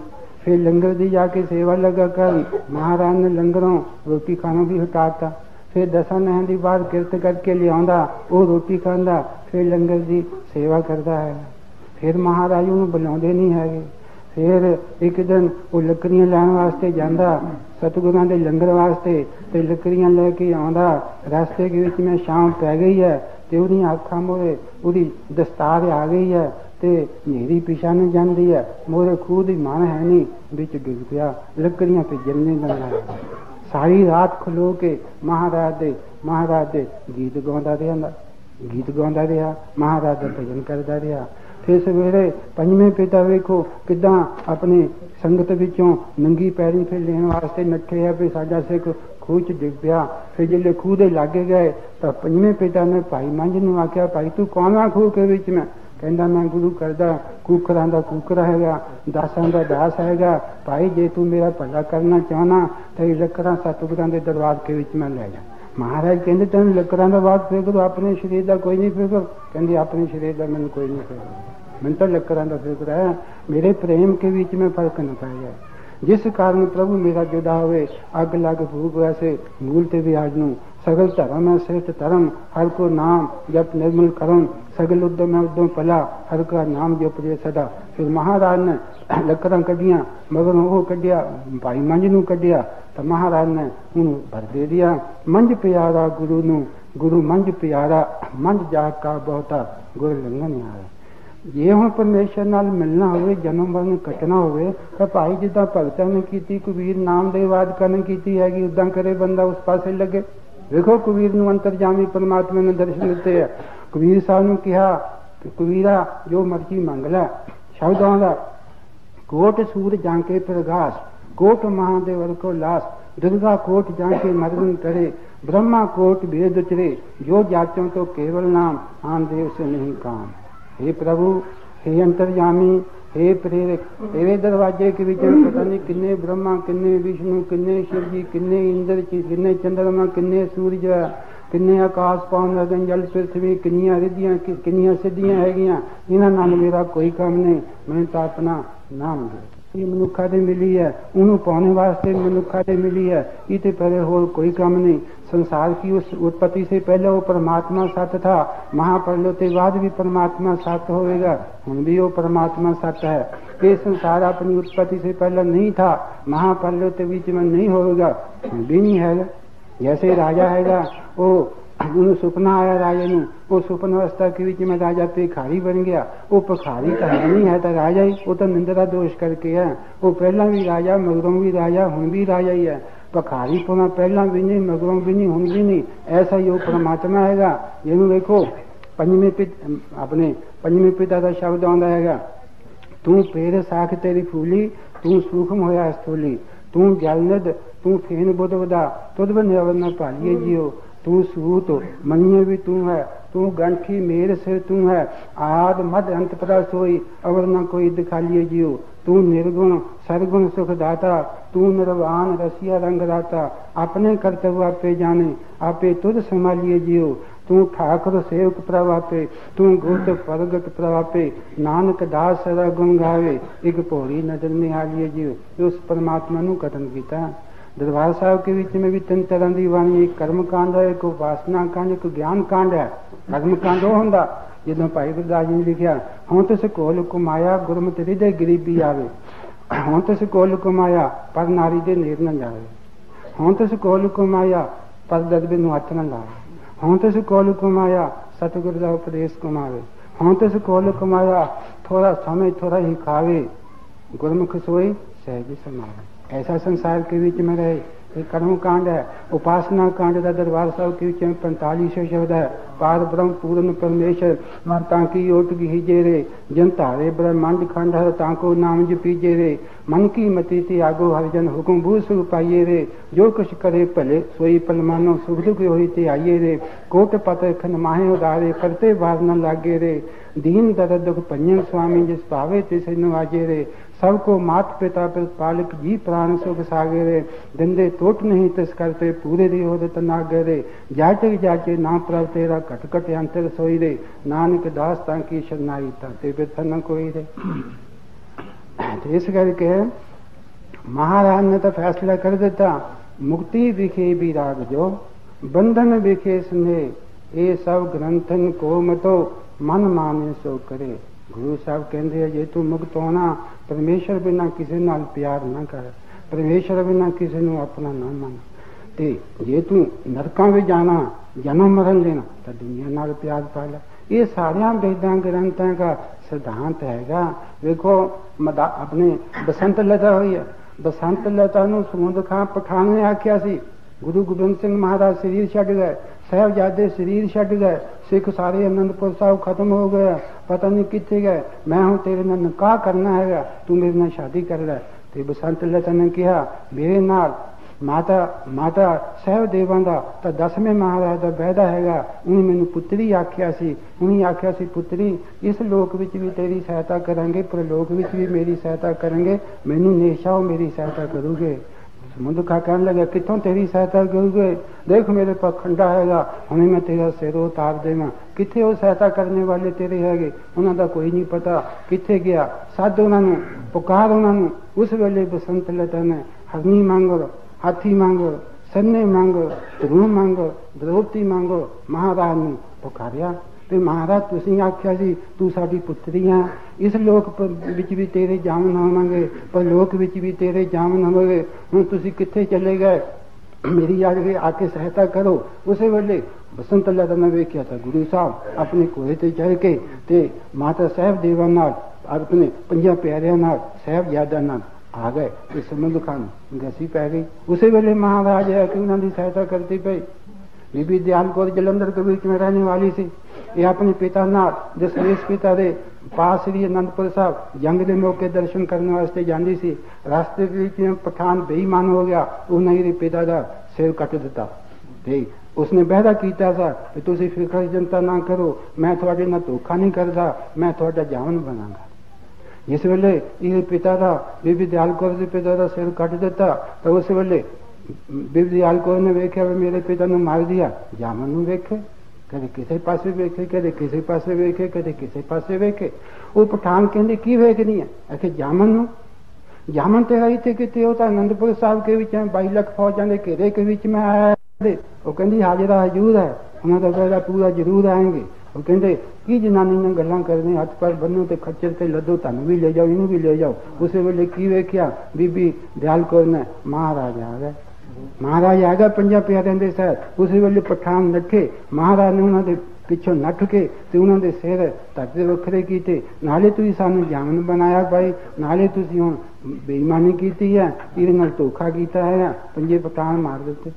फिर लंगर दी जाके सेवा लगा कर महाराज ने लंगरों रोटी खाना भी हटाता फिर दसा नहन की बात किरत करके लिया वो रोटी खांदा फिर लंगर की सेवा करता है फिर महाराज ਉਹਨੂੰ ਬੁਲਾਉਂਦੇ ਨਹੀਂ ਹੈਗੇ ਫਿਰ ਇੱਕ ਦਿਨ ਉਹ ਲੱਕੜੀਆਂ ਲੈਣ ਵਾਸਤੇ ਜਾਂਦਾ ਸਤਿਗੁਰਾਂ ਦੇ ਲੰਗਰ ਵਾਸਤੇ ਤੇ ਲੱਕੜੀਆਂ ਲੈ ਕੇ ਆਉਂਦਾ ਰਸਤੇ ਦੇ ਵਿੱਚ ਮੈਂ ਸ਼ਾਮ ਪੈ ਗਈ ਹੈ ਤੇ ਉਹਦੀਆਂ ਅੱਖਾਂ ਮੋਰੇ ਉਹਦੀ ਦਸਤਾਰ ਆ ਗਈ ਹੈ ਤੇ ਨੇਰੀ ਪਿਛਾ ਨੂੰ ਜਾਂਦੀ ਹੈ। ਮੋਰੇ ਖੂਦ ਦੀ ਮਨ ਹੈ ਨਹੀਂ ਵਿੱਚ ਡਿੱਗ ਪਿਆ ਲੱਕੜੀਆਂ ਤੇ ਜੰਨੇ ਦਿੰਦਾ ਸਾਰੀ ਰਾਤ ਖਲੋ ਕੇ ਮਹਾਰਾਜ ਦੇ ਮਹਾਰਾਜ ਦੇ ਗੀਤ ਗਾਉਂਦਾ ਰਿਹਾ। ਗੀਤ ਗਾਉਂਦਾ ਰਿਹਾ, ਮਹਾਰਾਜ ਦਾ ਭਜਨ ਕਰਦਾ ਰਿਹਾ। ਤੇ ਸਵੇਰੇ ਪੰਜਵੇਂ ਪਿਤਾ ਵੇਖੋ ਕਿਦਾਂ ਆਪਣੇ ਸੰਗਤ ਵਿੱਚੋਂ ਨੰਗੀ ਪੈਰੀ ਫਿਰ ਲੈਣ ਵਾਸਤੇ ਨੱਠੇ ਆ ਵੀ ਸਾਡਾ ਸਿੱਖ ਖੂਹ ਚ ਡਿੱਗ ਪਿਆ। ਫਿਰ ਜਿਹੜੇ ਖੂਹ ਦੇ ਲਾਗੇ ਗਏ ਤਾਂ ਪੰਜਵੇਂ ਪਿਤਾ ਨੇ ਭਾਈ ਮੰਝ ਨੂੰ ਆਖਿਆ, ਭਾਈ ਤੂੰ ਕੌਣ ਆ ਖੂਹ ਕੇ ਵਿੱਚ ਮੈਂ? ਕਹਿੰਦਾ, ਮੈਂ ਗੁਰੂ ਕਰਦਾ, ਕੂਕਰਾਂ ਦਾ ਕੂਕਰ ਹੈਗਾ, ਦਾਸਾਂ ਦਾ ਦਾਸ ਹੈਗਾ, ਭਾਈ ਜੇ ਤੂੰ ਮੇਰਾ ਭਲਾ ਕਰਨਾ ਚਾਹਨਾ ਤਾਂ ਲੱਕੜਾਂ, ਸਤਿਗੁਰਾਂ ਦੇ ਦਰਬਾਰ ਕੇ ਵਿੱਚ ਮੈਂ ਲੈ ਜਾ। ਮਹਾਰਾਜ ਕਹਿੰਦੇ, ਤੈਨੂੰ ਲੱਕੜਾਂ ਦਾ ਬਾਤ ਫਿਕਰ ਆਪਣੇ ਸਰੀਰ ਦਾ ਕੋਈ ਨਹੀਂ ਫਿਕਰ ਕਹਿੰਦੀ, ਆਪਣੇ ਸਰੀਰ ਦਾ ਮੈਨੂੰ ਕੋਈ ਨਹੀਂ ਫਿਕਰ ਮੈਨੂੰ ਤਾਂ ਲੱਕੜਾਂ ਦਾ ਫਿਕਰ ਹੈ ਮੇਰੇ ਪ੍ਰੇਮ ਕੇ ਵਿੱਚ ਮੈਂ ਫ਼ਰਕ ਨਾ ਪੈ ਜਾਏ। ਜਿਸ ਕਾਰਨ ਪ੍ਰਭੂ ਮੇਰਾ ਜੁਦਾ ਹੋਵੇ, ਅੱਗ ਲੱਗ ਫੂਕ ਵੈਸੇ, ਮੂਲ ਤੇ ਵੀ ਆਜ ਨੂੰ ਸਗਲ ਧਰਮ ਹੈ ਸ੍ਰੇਸ਼ਟ ਧਰਮ, ਹਰ ਕੋ ਨਾਮ ਜਪ ਨਿਰਮਲ ਕਰਮ, ਸਗਲ ਉਦਮ ਹੈ, ਉਦਮ ਭਲਾ, ਹਰ ਕਾ ਨਾਮ ਜਪਜੇ ਫਿਰ ਮਹਾਰਾਜ ਨੇ *coughs* ਲੱਕੜਾਂ ਕੱਢੀਆਂ, ਮਗਰ ਉਹ ਕੱਢਿਆ, ਭਾਈ ਮੰਝ ਨੂੰ ਕੱਢਿਆ, ਤਾਂ ਮਹਾਰਾਜ ਨੇ ਉਹਨੂੰ ਭਰ ਦੇ ਦਿਆ। ਮੰਝ ਪਿਆਰਾ ਗੁਰੂ ਨੂੰ, ਗੁਰੂ ਮੰਝ ਪਿਆਰਾ, ਮੰਝ ਜਾ ਕਾ ਬਹੁਤਾ ਗੁਰ ਲੰਘਣ ਆਇਆ। ਜੇ ਹੁਣ ਪਰਮੇਸ਼ਰ ਨਾਲ ਮਿਲਣਾ ਹੋਵੇ, ਜਨਮ ਮਰਨ ਕੱਟਣਾ ਹੋਵੇ, ਤਾਂ ਭਾਈ ਜਿੱਦਾਂ ਭਗਤਾਂ ਨੇ ਕੀਤੀ, ਕਬੀਰ ਨਾਮ ਦੇ ਬਾਦ ਕਰਨ ਕੀਤੀ ਹੈਗੀ ਉਦਾਂ ਕਰੇ ਬੰਦਾ ਉਸ ਪਾਸੇ ਲੱਗੇ। ਵੇਖੋ, ਕਬੀਰ ਨੂੰ ਅੰਤਰਜਾਮੀ ਪਰਮਾਤਮਾ ਨੇ ਦਰਸ਼ਨ ਦਿੱਤੇ ਆ। ਕਬੀਰ ਸਾਹਿਬ ਨੂੰ ਕਿਹਾ ਕਿ ਕਬੀਰਾ, ਜੋ ਮਰਜ਼ੀ ਮੰਗ ਲੈ। ਸ਼ਬਦਾਂ ਦਾ, ਕੋਟ ਸੂਰ ਜਾਂ ਕੇ ਪ੍ਰਗਾਸ ਕੋਟ ਮਹਾਦੇਵਰ ਕੋ ਲਾਸ, ਦੁਰਗਾ ਕੋਟ ਜਾਂ ਕੇ ਮਰਦਨ ਕਰੇ, ਬ੍ਰਹਮਾ ਕੋਟ ਵੇਦ ਚਰੇ, ਜੋ ਜਾਚੋਂ ਤੋਂ ਕੇਵਲ ਨਾਮ ਆਨ ਦੇਵ ਸੇ ਨਹੀਂ ਕਾਮ। हे ਪ੍ਰਭੂ, ਹੇ ਅੰਤਰ ਜਾਮੀ हे ਪ੍ਰੇਰਕ ਇਵੇਂ ਦਰਵਾਜੇ ਕੇ ਵਿੱਚ ਪਤਾ ਨਹੀਂ ਕਿੰਨੇ ਬ੍ਰਹਮਾ, ਕਿੰਨੇ ਵਿਸ਼ਨੂੰ, ਕਿੰਨੇ ਸ਼ਿਵ ਜੀ, ਕਿੰਨੇ ਇੰਦਰ ਜੀ, ਕਿੰਨੇ ਚੰਦਰਮਾ, ਕਿੰਨੇ ਸੂਰਜ, ਕਿੰਨੇ ਆਕਾਸ਼ ਪਾਉਣ ਲਗਨ ਜਲ ਪ੍ਰਿਥਵੀ ਕਿੰਨੀਆਂ ਰਿਧੀਆਂ ਕਿੰਨੀਆਂ ਸਿੱਧੀਆਂ ਹੈਗੀਆਂ, ਇਹਨਾਂ ਨਾਲ ਮੇਰਾ ਕੋਈ ਕੰਮ ਨਹੀਂ, ਮੈਂ ਤਾਂ ਆਪਣਾ ਨਾਮ ਦੇ ਇਹ ਮਨੁੱਖਾ ਦੇ ਮਿਲੀ ਹੈ ਉਹਨੂੰ ਪਾਉਣ ਵਾਸਤੇ ਮਨੁੱਖਾ ਦੇ ਮਿਲੀ ਹੈ ਇਹ ਤੇ ਪਰੇ ਹੋਰ ਕੋਈ ਕੰਮ ਨਹੀਂ संसार की उस उत्पत्ति से पहले वो परमात्मा सत्य था महाप्रलय के बाद भी परमात्मा सत्य होएगा हम भी वो परमात्मा सत्य है ये संसार अपनी उत्पत्ति से पहले नहीं था महाप्रलय के बीच में नहीं होएगा भी नहीं है जैसे राजा हैगा वो ਉਹਨੂੰ ਸੁਪਨਾ ਆਇਆ ਰਾਜੇ ਨੂੰ। ਉਹ ਸੁਪਨ ਅਵਸਥਾ ਦੇ ਵਿੱਚ ਮੈਂ ਰਾਜਾ ਭਿਖਾਰੀ ਬਣ ਗਿਆ। ਉਹ ਭਿਖਾਰੀ ਤਾਂ ਹੈ ਨਹੀਂ, ਹੈ ਤਾਂ ਰਾਜਾ ਹੀ। ਉਹ ਤਾਂ ਨਿੰਦਰਾ ਦੋਸ਼ ਕਰਕੇ ਹੈ। ਉਹ ਪਹਿਲਾਂ ਵੀ ਰਾਜਾ, ਮਗਰੋਂ ਵੀ ਰਾਜਾ, ਹੁਣ ਵੀ ਰਾਜਾ ਹੀ ਹੈ। ਭਿਖਾਰੀ ਪਣਾ ਪਹਿਲਾਂ ਵੀ ਨਹੀਂ, ਮਗਰੋਂ ਵੀ ਨਹੀਂ, ਹੁਣ ਵੀ ਨਹੀਂ। ਐਸਾ ਹੀ ਉਹ ਪਰਮਾਤਮਾ ਹੈਗਾ। ਜਿਹਨੂੰ ਵੇਖੋ, ਪੰਜਵੇਂ ਆਪਣੇ ਪੰਜਵੇਂ ਪਿਤਾ ਦਾ ਸ਼ਬਦ ਆਉਂਦਾ ਹੈਗਾ। ਤੂੰ ਪੇਰ ਸਾਖ ਤੇਰੀ ਫੂਲੀ, ਤੂੰ ਸੂਖਮ ਹੋਇਆ ਸਥੂਲੀ। ਤੂੰ ਜਲਨਦ, ਤੂੰ ਫੇਨ ਬੁੱਧ ਵਦਾ ਤੁਧ ਬਨੇ ਨਾ ਭਾਲੀਏ ਜਿਓ। ਤੂੰ ਸੂਤ ਮਨੀਏ ਵੀ ਤੂੰ ਹੈ, ਤੂੰ ਗੰਠੀ ਮੇਰ ਸੇ ਤੂੰ ਹੈ, ਆਦ ਮਦ ਅੰਤ ਪ੍ਰਸ ਹੋਈ ਅਵਰ ਨਾ ਕੋਈ ਦਿਖਾਲੀਏ ਜਿਉ। ਤੂੰ ਨਿਰਗੁਣ, ਸਰਗੁਣ ਸੁਖ ਦਾਤਾ ਤੂੰ ਨਿਰਵਾਣ ਰਸੀਆ ਰੰਗ ਦਾਤਾ। ਆਪਣੇ ਕਰਤਵ ਆਪੇ ਜਾਣੇ, ਆਪੇ ਤੁਧ ਸੰਭਾਲੀਏ ਜਿਉ। ਤੂੰ ਠਾਕੁਰ ਸੇਵਕ ਪ੍ਰਵਾਪੇ, ਤੂੰ ਗੁਰਤ ਪ੍ਰਗਟ ਪ੍ਰਵਾਪੇ। ਨਾਨਕ ਦਾਸ ਸਦਾ ਗੁਣ ਗਾਵੇ, ਇੱਕ ਭੋਰੀ ਨਦਰ ਨਿਹਾਲੀਏ ਜਿਉ। ਉਸ ਪਰਮਾਤਮਾ ਨੂੰ ਕਥਨ ਕੀਤਾ। ਦਰਬਾਰ ਸਾਹਿਬ ਦੇ ਵਿੱਚ ਮੈਂ ਵੀ ਤਿੰਨ ਤਰ੍ਹਾਂ ਦੀ ਬਾਣੀ ਇੱਕ ਕਰਮ ਕਾਂਡ ਹੈ, ਇੱਕ ਉਪਾਸਨਾ ਕਾਂਡ ਇੱਕ ਗਿਆਨ ਕਾਂਡ ਹੈ। ਕਰਮ ਕਾਂਡ ਉਹ ਹੁੰਦਾ, ਜਦੋਂ ਭਾਈ ਗੁਰਦਾਸ ਜੀ ਨੇ ਲਿਖਿਆ, ਹੁਣ ਤਿਸ ਕੋਲ ਕੁਮਾਇਆ ਗੁਰਮਤਿ ਹਿਰਦੇ ਗਰੀਬੀ ਆਵੇ। ਹੁਣ ਤਿਸ ਕੋਲ ਕੁਮਾਇਆ ਪਰ ਨਾਰੀ ਦੇ ਨੇਰ ਨਾ ਜਾਵੇ। ਹੁਣ ਤਿਸ ਕੋਲ ਕੁਮਾਇਆ ਪਰ ਦਰਬੇ ਨੂੰ ਹੱਥ ਨਾ ਲਾਵੇ। ਹੁਣ ਤਿਸ ਕੋਲ ਕੁਮਾਇਆ ਸਤਿਗੁਰ ਦਾ ਉਪਦੇਸ਼ ਕੁਮਾਵੇ ਹੁਣ ਤਿਸ ਕੋਲ ਕੁਮਾਇਆ ਥੋੜਾ ਸਮੇਂ ਥੋੜਾ ਹੀ ਖਾਵੇ। ਗੁਰਮੁਖ ਸੋਈ ਸਹਿਜ ਸਮਾਵੇ। ऐसा संसार के बीच में रहे ये कर्म कांड है उपासना कांड का दरबार साहब के बीच में पैंतालीस शब्द है पार ब्रह्म पूर्ण परमेश्वर ताकि ओट हीजे रे जन तारे ब्रह्मांड खंड है ताको नाम जपीजे रे मन की मति से आगो हरिजन हुकुम भू सुख पाइए रे। जो कुछ करे भले, सोई पल मानो, सुख दुख होई ते आइए रे। कोट पत खन माहे उदारे करते बार न लागे रे। दीन दर्द दुख पंजन स्वामी, जिस पावे तिस नवाजे रे। सबको मात पिता पालक जी प्राण सुख सागे रे। दंदे टोट नहीं तिस करते, पूरे रे हो तनागे रे। जाचक जाचे ना प्रभ तेरा ਘਟ ਘਟ ਅੰਤਰ ਸੋਈ ਦੇ। ਨਾਨਕ ਦਾਸ ਤਾਂ ਕੀ ਸ਼ਰਨਾਈ ਤਾਂ ਤੇ ਬਿਰਥ ਨਾ ਕੋਈ ਦੇ। ਤੇ ਇਸ ਕਰਕੇ ਮਹਾਰਾਜ ਨੇ ਤਾਂ ਫੈਸਲਾ ਕਰ ਦਿੱਤਾ, ਮੁਕਤੀ ਵਿਖੇ ਵੀ ਰਾਗ ਜੋ ਬੰਧਨ ਵਿਖੇ ਸਨੇ ਇਹ ਸਭ ਗ੍ਰੰਥਨ ਕੋ ਮਤੋ ਮਨ ਮਾਨੇ ਸੋ ਕਰੇ। ਗੁਰੂ ਸਾਹਿਬ ਕਹਿੰਦੇ ਆ, ਜੇ ਤੂੰ ਮੁਕਤ ਹੋਣਾ, ਪਰਮੇਸ਼ਰ ਬਿਨਾ ਕਿਸੇ ਨਾਲ ਪਿਆਰ ਨਾ ਕਰ। ਪਰਮੇਸ਼ਰ ਬਿਨਾ ਕਿਸੇ ਨੂੰ ਆਪਣਾ ਨਾ ਮੰਨ। ਤੇ ਜੇ ਤੂੰ ਨਰਕਾਂ ਵਿੱਚ ਜਾਣਾ, ਜਨਮ ਮਰਨ ਲੈਣਾ ਤਾਂ ਦੁਨੀਆ ਨਾਲ ਪਿਆਰ ਪਾ ਲੈ। ਇਹ ਸਾਰਿਆਂ ਵੇਦਾਂ ਗ੍ਰੰਥਾਂ ਦਾ ਸਿਧਾਂਤ ਹੈਗਾ। ਵੇਖੋ ਆਪਣੇ ਬਸੰਤ ਲਤਾ ਹੋਈ ਹੈ। ਬਸੰਤ ਲਤਾ ਨੂੰ ਸਮੁੰਦ ਖਾਂ ਪਠਾਨ ਨੇ ਆਖਿਆ ਸੀ। ਗੁਰੂ ਗੋਬਿੰਦ ਸਿੰਘ ਮਹਾਰਾਜ ਸਰੀਰ ਛੱਡ ਗਏ। ਸਾਹਿਬਜ਼ਾਦੇ ਸਰੀਰ ਛੱਡ ਗਏ। ਸਿੱਖ ਸਾਰੇ ਅਨੰਦਪੁਰ ਸਾਹਿਬ ਖਤਮ ਹੋ ਗਏ। ਪਤਾ ਨਹੀਂ ਕਿੱਥੇ ਗਏ। ਮੈਂ ਹੁਣ ਤੇਰੇ ਨਾਲ ਨਿਕਾਹ ਕਰਨਾ ਹੈਗਾ। ਤੂੰ ਮੇਰੇ ਨਾਲ ਸ਼ਾਦੀ ਕਰ ਲੈ। ਤੇ ਬਸੰਤ ਲਤਾ ਨੇ ਕਿਹਾ, ਮੇਰੇ ਨਾਲ ਮਾਤਾ ਮਾਤਾ ਸਹਿਬਦੇਵਾਂ ਦਾ ਤਾਂ ਦਸਵੇਂ ਮਹਾਰਾਜ ਦਾ ਬਹਿਦਾ ਹੈਗਾ, ਉਹਨੇ ਮੈਨੂੰ ਪੁੱਤਰੀ ਆਖਿਆ ਸੀ, ਉਹਨੇ ਆਖਿਆ ਸੀ, ਪੁੱਤਰੀ, ਇਸ ਲੋਕ ਵਿੱਚ ਵੀ ਤੇਰੀ ਸਹਾਇਤਾ ਕਰਾਂਗੇ ਪਰ ਲੋਕ ਵਿੱਚ ਵੀ ਮੇਰੀ ਸਹਾਇਤਾ ਕਰਾਂਗੇ, ਮੈਨੂੰ ਨੇਸ਼ਾ ਉਹ ਮੇਰੀ ਸਹਾਇਤਾ ਕਰੂਗੇ। ਮੁੰਦਖਾ ਕਹਿਣ ਲੱਗਾ, ਕਿੱਥੋਂ ਤੇਰੀ ਸਹਾਇਤਾ ਕਰੂਗੇ? ਦੇਖ ਮੇਰੇ ਪਾ ਖੰਡਾ ਹੈਗਾ, ਹੁਣੇ ਮੈਂ ਤੇਰਾ ਸਿਰ ਉਤਾਰ ਦੇਵਾਂ। ਕਿੱਥੇ ਉਹ ਸਹਾਇਤਾ ਕਰਨ ਵਾਲੇ ਤੇਰੇ ਹੈਗੇ? ਉਹਨਾਂ ਦਾ ਕੋਈ ਨਹੀਂ ਪਤਾ। ਕਿੱਥੇ ਗਿਆ? ਸਾਧ ਉਹਨਾਂ ਨੂੰ, ਪੁਕਾਰ ਉਹਨਾਂ ਨੂੰ। ਉਸ ਵੇਲੇ ਬਸੰਤ ਲਤਾ ਨੇ ਹਰਨੀ ਮੰਗੋ ਹਾਥੀ ਮੰਗੋ ਸੰਨੇ ਮੰਗੋ ਧਰੂ ਮੰਗੋ ਦ੍ਰੋਪਤੀ ਮੰਗੋ ਮਹਾਰਾਜ ਨੂੰ ਪੁਕਾਰਿਆ ਤੇ ਮਹਾਰਾਜ ਤੁਸੀਂ ਆਖਿਆ ਸੀ ਤੂੰ ਸਾਡੀ ਪੁੱਤਰੀ ਆ ਇਸ ਲੋਕ ਵਿੱਚ ਵੀ ਤੇਰੇ ਜਾਮਨ ਹੋਵਾਂਗੇ ਪਰ ਲੋਕ ਵਿੱਚ ਵੀ ਤੇਰੇ ਜਾਮਨ ਹੋਵਾਂਗੇ ਹੁਣ ਤੁਸੀਂ ਕਿੱਥੇ ਚਲੇ ਗਏ ਮੇਰੀ ਯਾਦ ਕੇ ਆ ਕੇ ਸਹਾਇਤਾ ਕਰੋ ਉਸੇ ਵੇਲੇ ਬਸੰਤ ਅੱਲਾ ਦਾ ਮੈਂ ਵੇਖਿਆ ਤਾਂ ਗੁਰੂ ਸਾਹਿਬ ਆਪਣੇ ਕੋਹੇ ਤੇ ਚੜ ਕੇ ਤੇ ਮਾਤਾ ਸਾਹਿਬ ਦੇਵਾਂ ਨਾਲ ਆਪਣੇ ਪੰਜਾਂ ਪਿਆਰਿਆਂ ਨਾਲ ਸਾਹਿਬ ਯਾਦਾਂ ਨਾਲ ਆ ਗਏ ਇਸ ਸਮੁੰਦ ਖਾਨ ਗਸੀ ਪੈ ਗਈ। ਉਸੇ ਵੇਲੇ ਮਹਾਰਾਜ ਕਿ ਉਹਨਾਂ ਦੀ ਸਹਾਇਤਾ ਕਰਦੀ ਪਈ। ਬੀਬੀ ਦਿਆਲ ਕੌਰ ਜਲੰਧਰ ਦੇ ਵਿੱਚ ਮੈਂ ਰਹਿਣ ਵਾਲੀ ਸੀ। ਇਹ ਆਪਣੇ ਪਿਤਾ ਨਾਲ ਜਸਵੇਸ਼ ਪਿਤਾ ਦੇ ਪਾਸ ਸ੍ਰੀ ਅਨੰਦਪੁਰ ਸਾਹਿਬ ਜੰਗ ਦੇ ਮੌਕੇ ਦਰਸ਼ਨ ਕਰਨ ਵਾਸਤੇ ਜਾਂਦੀ ਸੀ, ਰਸਤੇ ਵਿੱਚ ਪਠਾਨ ਬੇਈਮਾਨ ਹੋ ਗਿਆ, ਉਹਨੇ ਇਹਦੇ ਪਿਤਾ ਦਾ ਸਿਰ ਕੱਟ ਦਿੱਤਾ। ਤੇ ਉਸਨੇ ਬਹਿਦਾ ਕੀਤਾ ਸਾ ਕਿ ਤੁਸੀਂ ਫਿਕਰ ਜਨਤਾ ਨਾ ਕਰੋ, ਮੈਂ ਤੁਹਾਡੇ ਨਾਲ ਧੋਖਾ ਨਹੀਂ ਕਰਦਾ, ਮੈਂ ਤੁਹਾਡਾ ਜਾਵਨ ਬਣਾਂਗਾ। ਜਿਸ ਵੇਲੇ ਇਹ ਪਿਤਾ ਦਾ ਬੀਬੀ ਦਿਆਲ ਦੇ ਪਿਤਾ ਦਾ ਸਿਰ ਕੱਟ ਦਿੱਤਾ ਤਾਂ ਉਸ ਵੇਲੇ ਬੀਬੀ ਦਿਆਲ ਨੇ ਵੇਖਿਆ ਵੀ ਮੇਰੇ ਪਿਤਾ ਨੂੰ ਮਾਰ ਦਿਆ ਜਾਮਨ ਨੂੰ ਵੇਖੇ ਕਦੇ ਕਿਸੇ ਪਾਸੇ ਵੇਖੇ ਕਦੇ ਕਿਸੇ ਪਾਸੇ ਵੇਖੇ ਕਦੇ ਕਿਸੇ ਪਾਸੇ ਵੇਖੇ ਉਹ ਪਠਾਨ ਕਹਿੰਦੇ ਕੀ ਵੇਖਣੀ ਹੈ ਅਖੇ ਜਾਮਨ ਨੂੰ ਜਾਮਨ ਤੇ ਆਈ ਤੇ ਕਿਤੇ ਉਹ ਤਾਂ ਅਨੰਦਪੁਰ ਸਾਹਿਬ ਕੇ ਵਿੱਚ 22 ਲੱਖ ਫੌਜਾਂ ਦੇ ਘੇਰੇ ਕੇ ਵਿੱਚ ਮੈਂ ਆਇਆ ਉਹ ਕਹਿੰਦੀ ਹਾਜ਼ਰਾ ਹਜੂਰ ਹੈ ਉਹਨਾਂ ਦਾ ਪੂਰਾ ਜ਼ਰੂਰ ਆएंगे ਉਹ ਕਹਿੰਦੇ, ਕੀ ਜਨਾਨੀ ਨਾਲ ਗੱਲਾਂ ਕਰਦੇ ਹੱਥ ਪਰ ਬੰਨੋ ਤੇ ਖੱਚਰ ਤੇ ਲੱਦੋ ਤੁਹਾਨੂੰ ਵੀ ਲੈ ਜਾਓ, ਇਹਨੂੰ ਵੀ ਲੈ ਜਾਓ। ਉਸੇ ਵੇਲੇ ਕੀ ਵੇਖਿਆ? ਬੀਬੀ ਦਿਆਲ ਕੌਰ ਨੇ ਮਹਾਰਾਜ ਆ ਗਏ। ਮਹਾਰਾਜ ਆ ਗਿਆ ਪੰਜਾਂ ਪਿਆਰਿਆਂ ਦੇ ਸਾਥ ਉਸੇ ਵੇਲੇ ਪਠਾਨ ਨੱਠੇ। ਮਹਾਰਾਜ ਨੇ ਉਹਨਾਂ ਦੇ ਪਿੱਛੋਂ ਨੱਠ ਕੇ ਤੇ ਉਹਨਾਂ ਦੇ ਸਿਰ ਧਰਦੇ ਵੱਖਰੇ ਕੀਤੇ। ਨਾਲੇ ਤੁਸੀਂ ਸਾਨੂੰ ਜਾਮਨ ਬਣਾਇਆ ਭਾਈ। ਨਾਲੇ ਤੁਸੀਂ ਹੁਣ ਬੇਈਮਾਨੀ ਕੀਤੀ ਹੈ। ਇਹਦੇ ਨਾਲ ਧੋਖਾ ਕੀਤਾ ਹੈ। ਪੰਜੇ ਪਠਾਨ ਮਾਰ ਦਿੱਤੇ।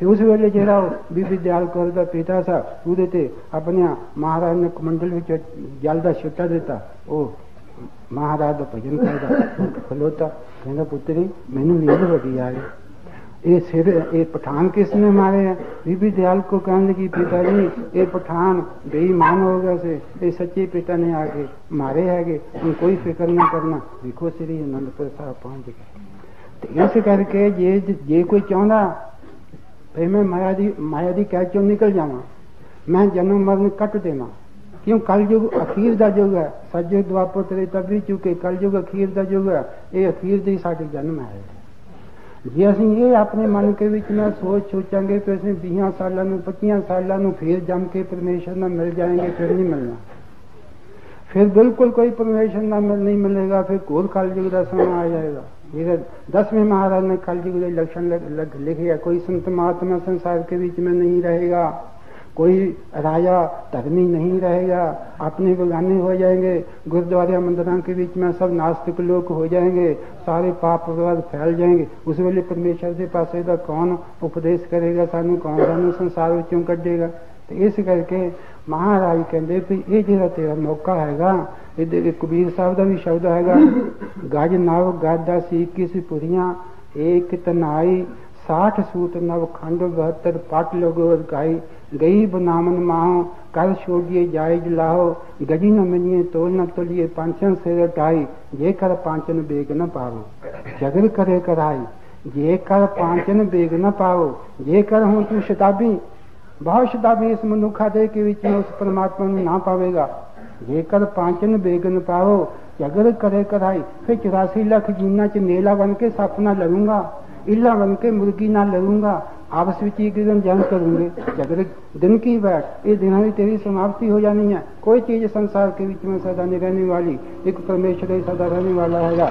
ਤੇ ਉਸ ਵੇਲੇ ਜਿਹੜਾ ਬੀਬੀ ਦਿਆਲ ਕੌਰ ਦਾ ਪਿਤਾ ਸੀ, ਉਹਦੇ ਤੇ ਆਪਣੇ ਮਹਾਰਾਜ ਨੇ ਕਮੰਡਲ ਵਿੱਚ ਜਲ ਦਾ ਛਿੱਟਾ ਦਿੱਤਾ। ਉਹ ਮਹਾਰਾਜ ਦਾ ਭਜਨ ਕਰਦਾ ਖਲੋਤਾ, ਕਹਿੰਦਾ, ਪੁੱਤਰੀ, ਮੈਨੂੰ ਨੀਂਦ ਵੱਡੀ ਆ ਗਈ ਇਹ ਸਿਰ, ਇਹ ਪਠਾਨ ਕਿਸ ਨੇ ਮਾਰੇ ਹੈ ਬੀਬੀ ਦਿਆਲ ਕੋ ਕਹਿਣ ਲੱਗੀ, ਪਿਤਾ ਜੀ, ਇਹ ਪਠਾਨ ਬੇਈਮਾਨ ਹੋ ਗਿਆ ਸੀ। ਇਹ ਸੱਚੇ ਪਿਤਾ ਨੇ ਆ ਕੇ ਮਾਰੇ ਹੈਗੇ। ਹੁਣ ਕੋਈ ਫਿਕਰ ਨਾ ਕਰਨਾ। ਦੇਖੋ, ਸ੍ਰੀ ਅਨੰਦਪੁਰ ਸਾਹਿਬ ਪਹੁੰਚ ਗਏ। ਤੇ ਇਸ ਕਰਕੇ ਜੇ ਜੇ ਕੋਈ ਚਾਹੁੰਦਾ ਭਈ ਮੈਂ ਮਾਇਆ ਦੀ ਮਾਇਆ ਦੀ ਕੈਦ ਚੋਂ ਨਿਕਲ ਜਾਵਾਂ। ਮੈਂ ਜਨਮ ਮਰਨ ਕੱਟ ਦੇਵਾਂ। ਕਿਉਂ? ਕਲਯੁਗ ਅਖੀਰ ਦਾ ਯੁਗ ਹੈ। ਸੱਜੇ ਦਵਾਪਰ ਤੇਰੇ ਤਬੀ ਚੁਕੇ। ਕਲਯੁਗ ਅਖੀਰ ਦਾ ਯੁਗ ਹੈ। ਇਹ ਅਖੀਰ ਦੀ ਸਾਡੀ ਜਨਮ ਹੈ। ਜੇ ਅਸੀਂ ਇਹ ਆਪਣੇ ਮਨ ਕੇ ਵਿੱਚ ਨਾ ਸੋਚ ਸੋਚਾਂਗੇ ਤੇ ਅਸੀਂ 20 ਸਾਲਾਂ ਨੂੰ 25 ਸਾਲਾਂ ਨੂੰ ਫੇਰ ਜੰਮ ਕੇ ਪਰਮੇਸ਼ਰ ਨਾਲ ਮਿਲ ਜਾਏਗੇ, ਫਿਰ ਨਹੀਂ ਮਿਲਣਾ। ਫਿਰ ਬਿਲਕੁਲ ਕੋਈ ਪਰਮੇਸ਼ਰ ਨਾਲ ਮਿਲ ਨਹੀਂ ਮਿਲੇਗਾ। ਫਿਰ ਕੋਲ ਕਲਯੁਗ ਦਾ ਸਮਾਂ ਆ ਜਾਏਗਾ। ये दसवें महाराज ने कल जी लक्षण लिखे है कोई संत महात्मा संसार के बीच में नहीं रहेगा कोई राजा धर्मी नहीं रहेगा अपने बेगाने हो जाएंगे गुरुद्वारा मंदिरों के बीच में सब नास्तिक लोग हो जाएंगे सारे पाप विवाद फैल जाएंगे उस वेले परमेश्वर के पास कौन उपदेश करेगा सानू कौन सानू संसार ਵਿੱਚੋਂ ਕੱਢੇਗਾ ਤੇ ਇਸ ਕਰਕੇ ਮਹਾਰਾਜ ਕਹਿੰਦੇ ਵੀ ਇਹ ਜਿਹੜਾ ਤੇਰਾ ਮੌਕਾ ਹੈਗਾ ਇਹਦੇ ਕਬੀਰ ਸਾਹਿਬ ਦਾ ਵੀ ਸ਼ਬਦ ਹੈਗਾ ਗਜ ਨਵ ਗਾਦਾ ਸੀ ਕਿਸ ਪੁਰੀਆਂ ਏਕ ਤਨਾਈ 60 ਸੂਤ ਨਵ ਖੰਡ 72 ਪਟ ਲਗੋ ਗਾਈ ਗਈ ਬਨਾਮਨ ਮਾਹ ਕਰ ਛੋੜੀਏ ਜਾਇਜ ਲਾਹੋ ਗਜੀ ਨ ਮਨੀਏ ਤੋਲ ਨ ਤੋਲੀਏ ਪੰਚਨ ਸਿਰ ਟਾਈ ਜੇ ਕਰ ਪਾਂਚਨ ਬੇਗ ਨ ਪਾਵੋ ਜਗਰ ਕਰੇ ਕਰਾਈ ਜੇ ਕਰ ਪਾਂਚਨ ਬੇਗ ਨ ਪਾਵੋ ਜੇ ਕਰ ਹੁਣ ਤੂੰ ਸ਼ਤਾਬੀ भावशता भी इस मनुखादय के बीच में उस परमात्मा में ना पावेगा। लेकर पांचन बेगन पाओ जगर करे कराई, फिर चौरासी लाख जीना च मेला बन के सप ना लड़ूँगा इला बन के मुर्गी ना लड़ूँगा आपस में एक दिन जंग करूँगे। जगर दिन की बैठ ये दिन की तेरी समाप्ति हो जानी है। कोई चीज़ संसार के बीच में सदा नहीं रहने वाली, एक परमेश्वर ही सदा रहने वाला हैगा।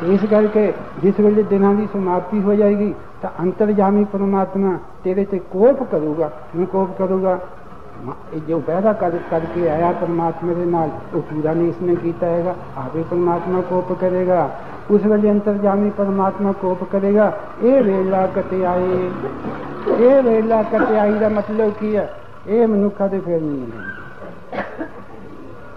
तो इस करके जिस वे दिन की समाप्ति हो जाएगी तो अंतर्जामी परमात्मा ਤੇਰੇ ਤੇ ਕੋਪ ਕਰੂਗਾ ਕਿਉਂ ਕੋਪ ਕਰੂਗਾ। ਇਹ ਜੋ ਵਾਅਦਾ ਕਰ ਕਰਕੇ ਆਇਆ ਪਰਮਾਤਮਾ ਦੇ ਨਾਲ, ਉਹ ਪੂਰਾ ਨਹੀਂ ਇਸਨੇ ਕੀਤਾ ਹੈਗਾ। ਆਪੇ ਪਰਮਾਤਮਾ ਕੋਪ ਕਰੇਗਾ। ਉਸ ਵੇਲੇ ਅੰਤਰਜਾਮੀ ਪਰਮਾਤਮਾ ਕੋਪ ਕਰੇਗਾ। ਇਹ ਵੇਲਾ ਕਤੇ ਆਏ ਇਹ ਵੇਲਾ ਕਟਿਆਈ ਦਾ ਮਤਲਬ ਕੀ ਹੈ? ਇਹ ਮਨੁੱਖਾਂ ਦੇ ਫੇਰ ਨਹੀਂ ਮਿਲੇਗੀ।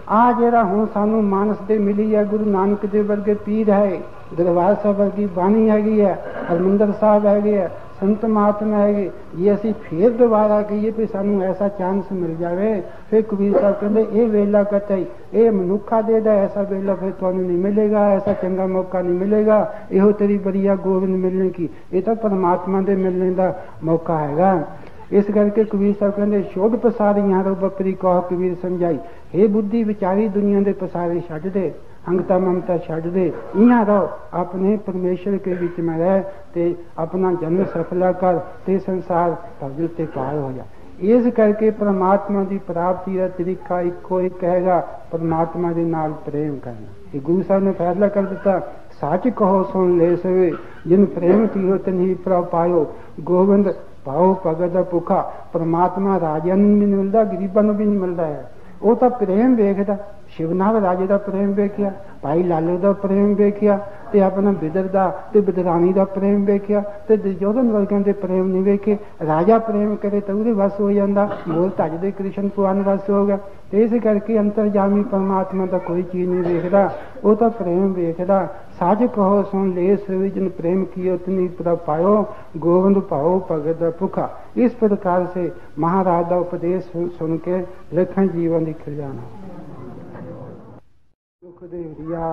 ਆ ਜਿਹੜਾ ਹੁਣ ਸਾਨੂੰ ਮਾਨਸ ਦੇ ਮਿਲੀ ਹੈ, ਗੁਰੂ ਨਾਨਕ ਦੇਵ ਵਰਗੇ ਪੀਰ ਹੈ, ਦਰਬਾਰ ਸਾਹਿਬ ਵਰਗੀ ਬਾਣੀ ਹੈਗੀ ਹੈ, ਹਰਮੰਦਰ ਸਾਹਿਬ ਹੈਗੇ ਹੈ ਸੰਤ ਮਹਾਤਮਾ ਹੈਗੇ ਜੇ ਅਸੀਂ ਫੇਰ ਦੁਬਾਰਾ ਕਹੀਏ ਵੀ ਸਾਨੂੰ ਐਸਾ ਚਾਂਸ ਮਿਲ ਜਾਵੇ, ਫਿਰ ਕਬੀਰ ਸਾਹਿਬ ਕਹਿੰਦੇ, ਇਹ ਵੇਲਾ ਕਤਈ, ਇਹ ਮਨੁੱਖਾ ਦੇ ਐਸਾ ਵੇਲਾ ਫਿਰ ਤੁਹਾਨੂੰ ਨਹੀਂ ਮਿਲੇਗਾ, ਐਸਾ ਚੰਗਾ ਮੌਕਾ ਨਹੀਂ ਮਿਲੇਗਾ। ਇਹੋ ਤੇਰੀ ਬਰੀਆ ਗੋਬਿੰਦ ਮਿਲਣੇ ਕੀ, ਇਹ ਤਾਂ ਪਰਮਾਤਮਾ ਦੇ ਮਿਲਣ ਦਾ ਮੌਕਾ ਹੈਗਾ। ਇਸ ਕਰਕੇ ਕਬੀਰ ਸਾਹਿਬ ਕਹਿੰਦੇ, ਸ਼ੋਧ ਪਸਾਰੀਆਂ ਰੋ ਬੱਕਰੀ ਕਹ ਕਬੀਰ ਸਮਝਾਈ ਇਹ ਬੁੱਧੀ ਵਿਚਾਰੀ ਦੁਨੀਆ ਦੇ ਪਸਾਰੇ ਛੱਡ ਦੇ। ਹੰਗਤਾ ਮਮਤਾ ਛੱਡ ਦੇ। ਇਹਾਂ ਰਹੋ ਆਪਣੇ ਪਰਮੇਸ਼ਰ ਕੇ ਵਿੱਚ ਮੈਂ ਰਹਿ ਤੇ ਆਪਣਾ ਜਨਮ ਸਫਲਾ ਕਰ ਤੇ ਸੰਸਾਰ ਭਗਲ ਤੇ ਪਾਰ ਹੋ ਜਾ। ਇਸ ਕਰਕੇ ਪਰਮਾਤਮਾ ਦੀ ਪ੍ਰਾਪਤੀ ਦਾ ਤਰੀਕਾ ਇੱਕੋ ਇੱਕ ਹੈਗਾ, ਪਰਮਾਤਮਾ ਦੇ ਨਾਲ ਪ੍ਰੇਮ ਕਰਨਾ। ਇਹ ਗੁਰੂ ਸਾਹਿਬ ਨੇ ਫੈਸਲਾ ਕਰ ਦਿੱਤਾ, ਸੱਚ ਕਹੋ, ਸੁਣ ਲੈ ਸਵੇ। ਜਿਨ ਪ੍ਰੇਮ ਕੀਓ ਤਨਹੀ ਪ੍ਰਭ ਪਾਇਓ। ਗੋਬਿੰਦ ਭਾਉ ਭਗਤ ਦਾ ਭੁਖਾ। ਪਰਮਾਤਮਾ ਰਾਜਿਆਂ ਨੂੰ ਵੀ ਨਹੀਂ ਮਿਲਦਾ, ਗਰੀਬਾਂ ਨੂੰ ਵੀ ਨਹੀਂ ਮਿਲਦਾ ਹੈ। ਉਹ ਤਾਂ ਪ੍ਰੇਮ ਵੇਖਦਾ, ਸ਼ਿਵਨਾਥ ਰਾਜੇ ਦਾ ਪ੍ਰੇਮ ਵੇਖਿਆ, ਭਾਈ ਲਾਲੋ ਦਾ ਪ੍ਰੇਮ ਵੇਖਿਆ, ਤੇ ਆਪਣਾ ਬਿਦਰ ਦਾ ਤੇ ਬਿਦਰਾਣੀ ਦਾ ਪ੍ਰੇਮ ਵੇਖਿਆ, ਤੇ ਜੋਧਨ ਵਰਗਾਂ ਦੇ ਪ੍ਰੇਮ ਨਹੀਂ ਵੇਖੇ। ਰਾਜਾ ਪ੍ਰੇਮ ਕਰੇ ਤਾਂ ਉਹਦੇ ਵਸ ਹੋ ਜਾਂਦਾ ਮੋਲ ਧੱਜ ਦੇ ਕ੍ਰਿਸ਼ਨ ਭਗਵਾਨ ਵਸ ਹੋ ਗਿਆ। ਤੇ ਇਸ ਕਰਕੇ ਅੰਤਰਜਾਮੀ ਪਰਮਾਤਮਾ ਦਾ ਕੋਈ ਚੀਜ਼ ਨਹੀਂ ਵੇਖਦਾ, ਉਹ ਤਾਂ ਪ੍ਰੇਮ ਵੇਖਦਾ। साज कहो, सुन ले, सभी प्रेम की उतनी तरह पायो, गोविंद पाओ भगत भुखा इस प्रकार से महाराज का उपदेश सुन के लखन जीवन लिख जाना। सुखदेव रिया।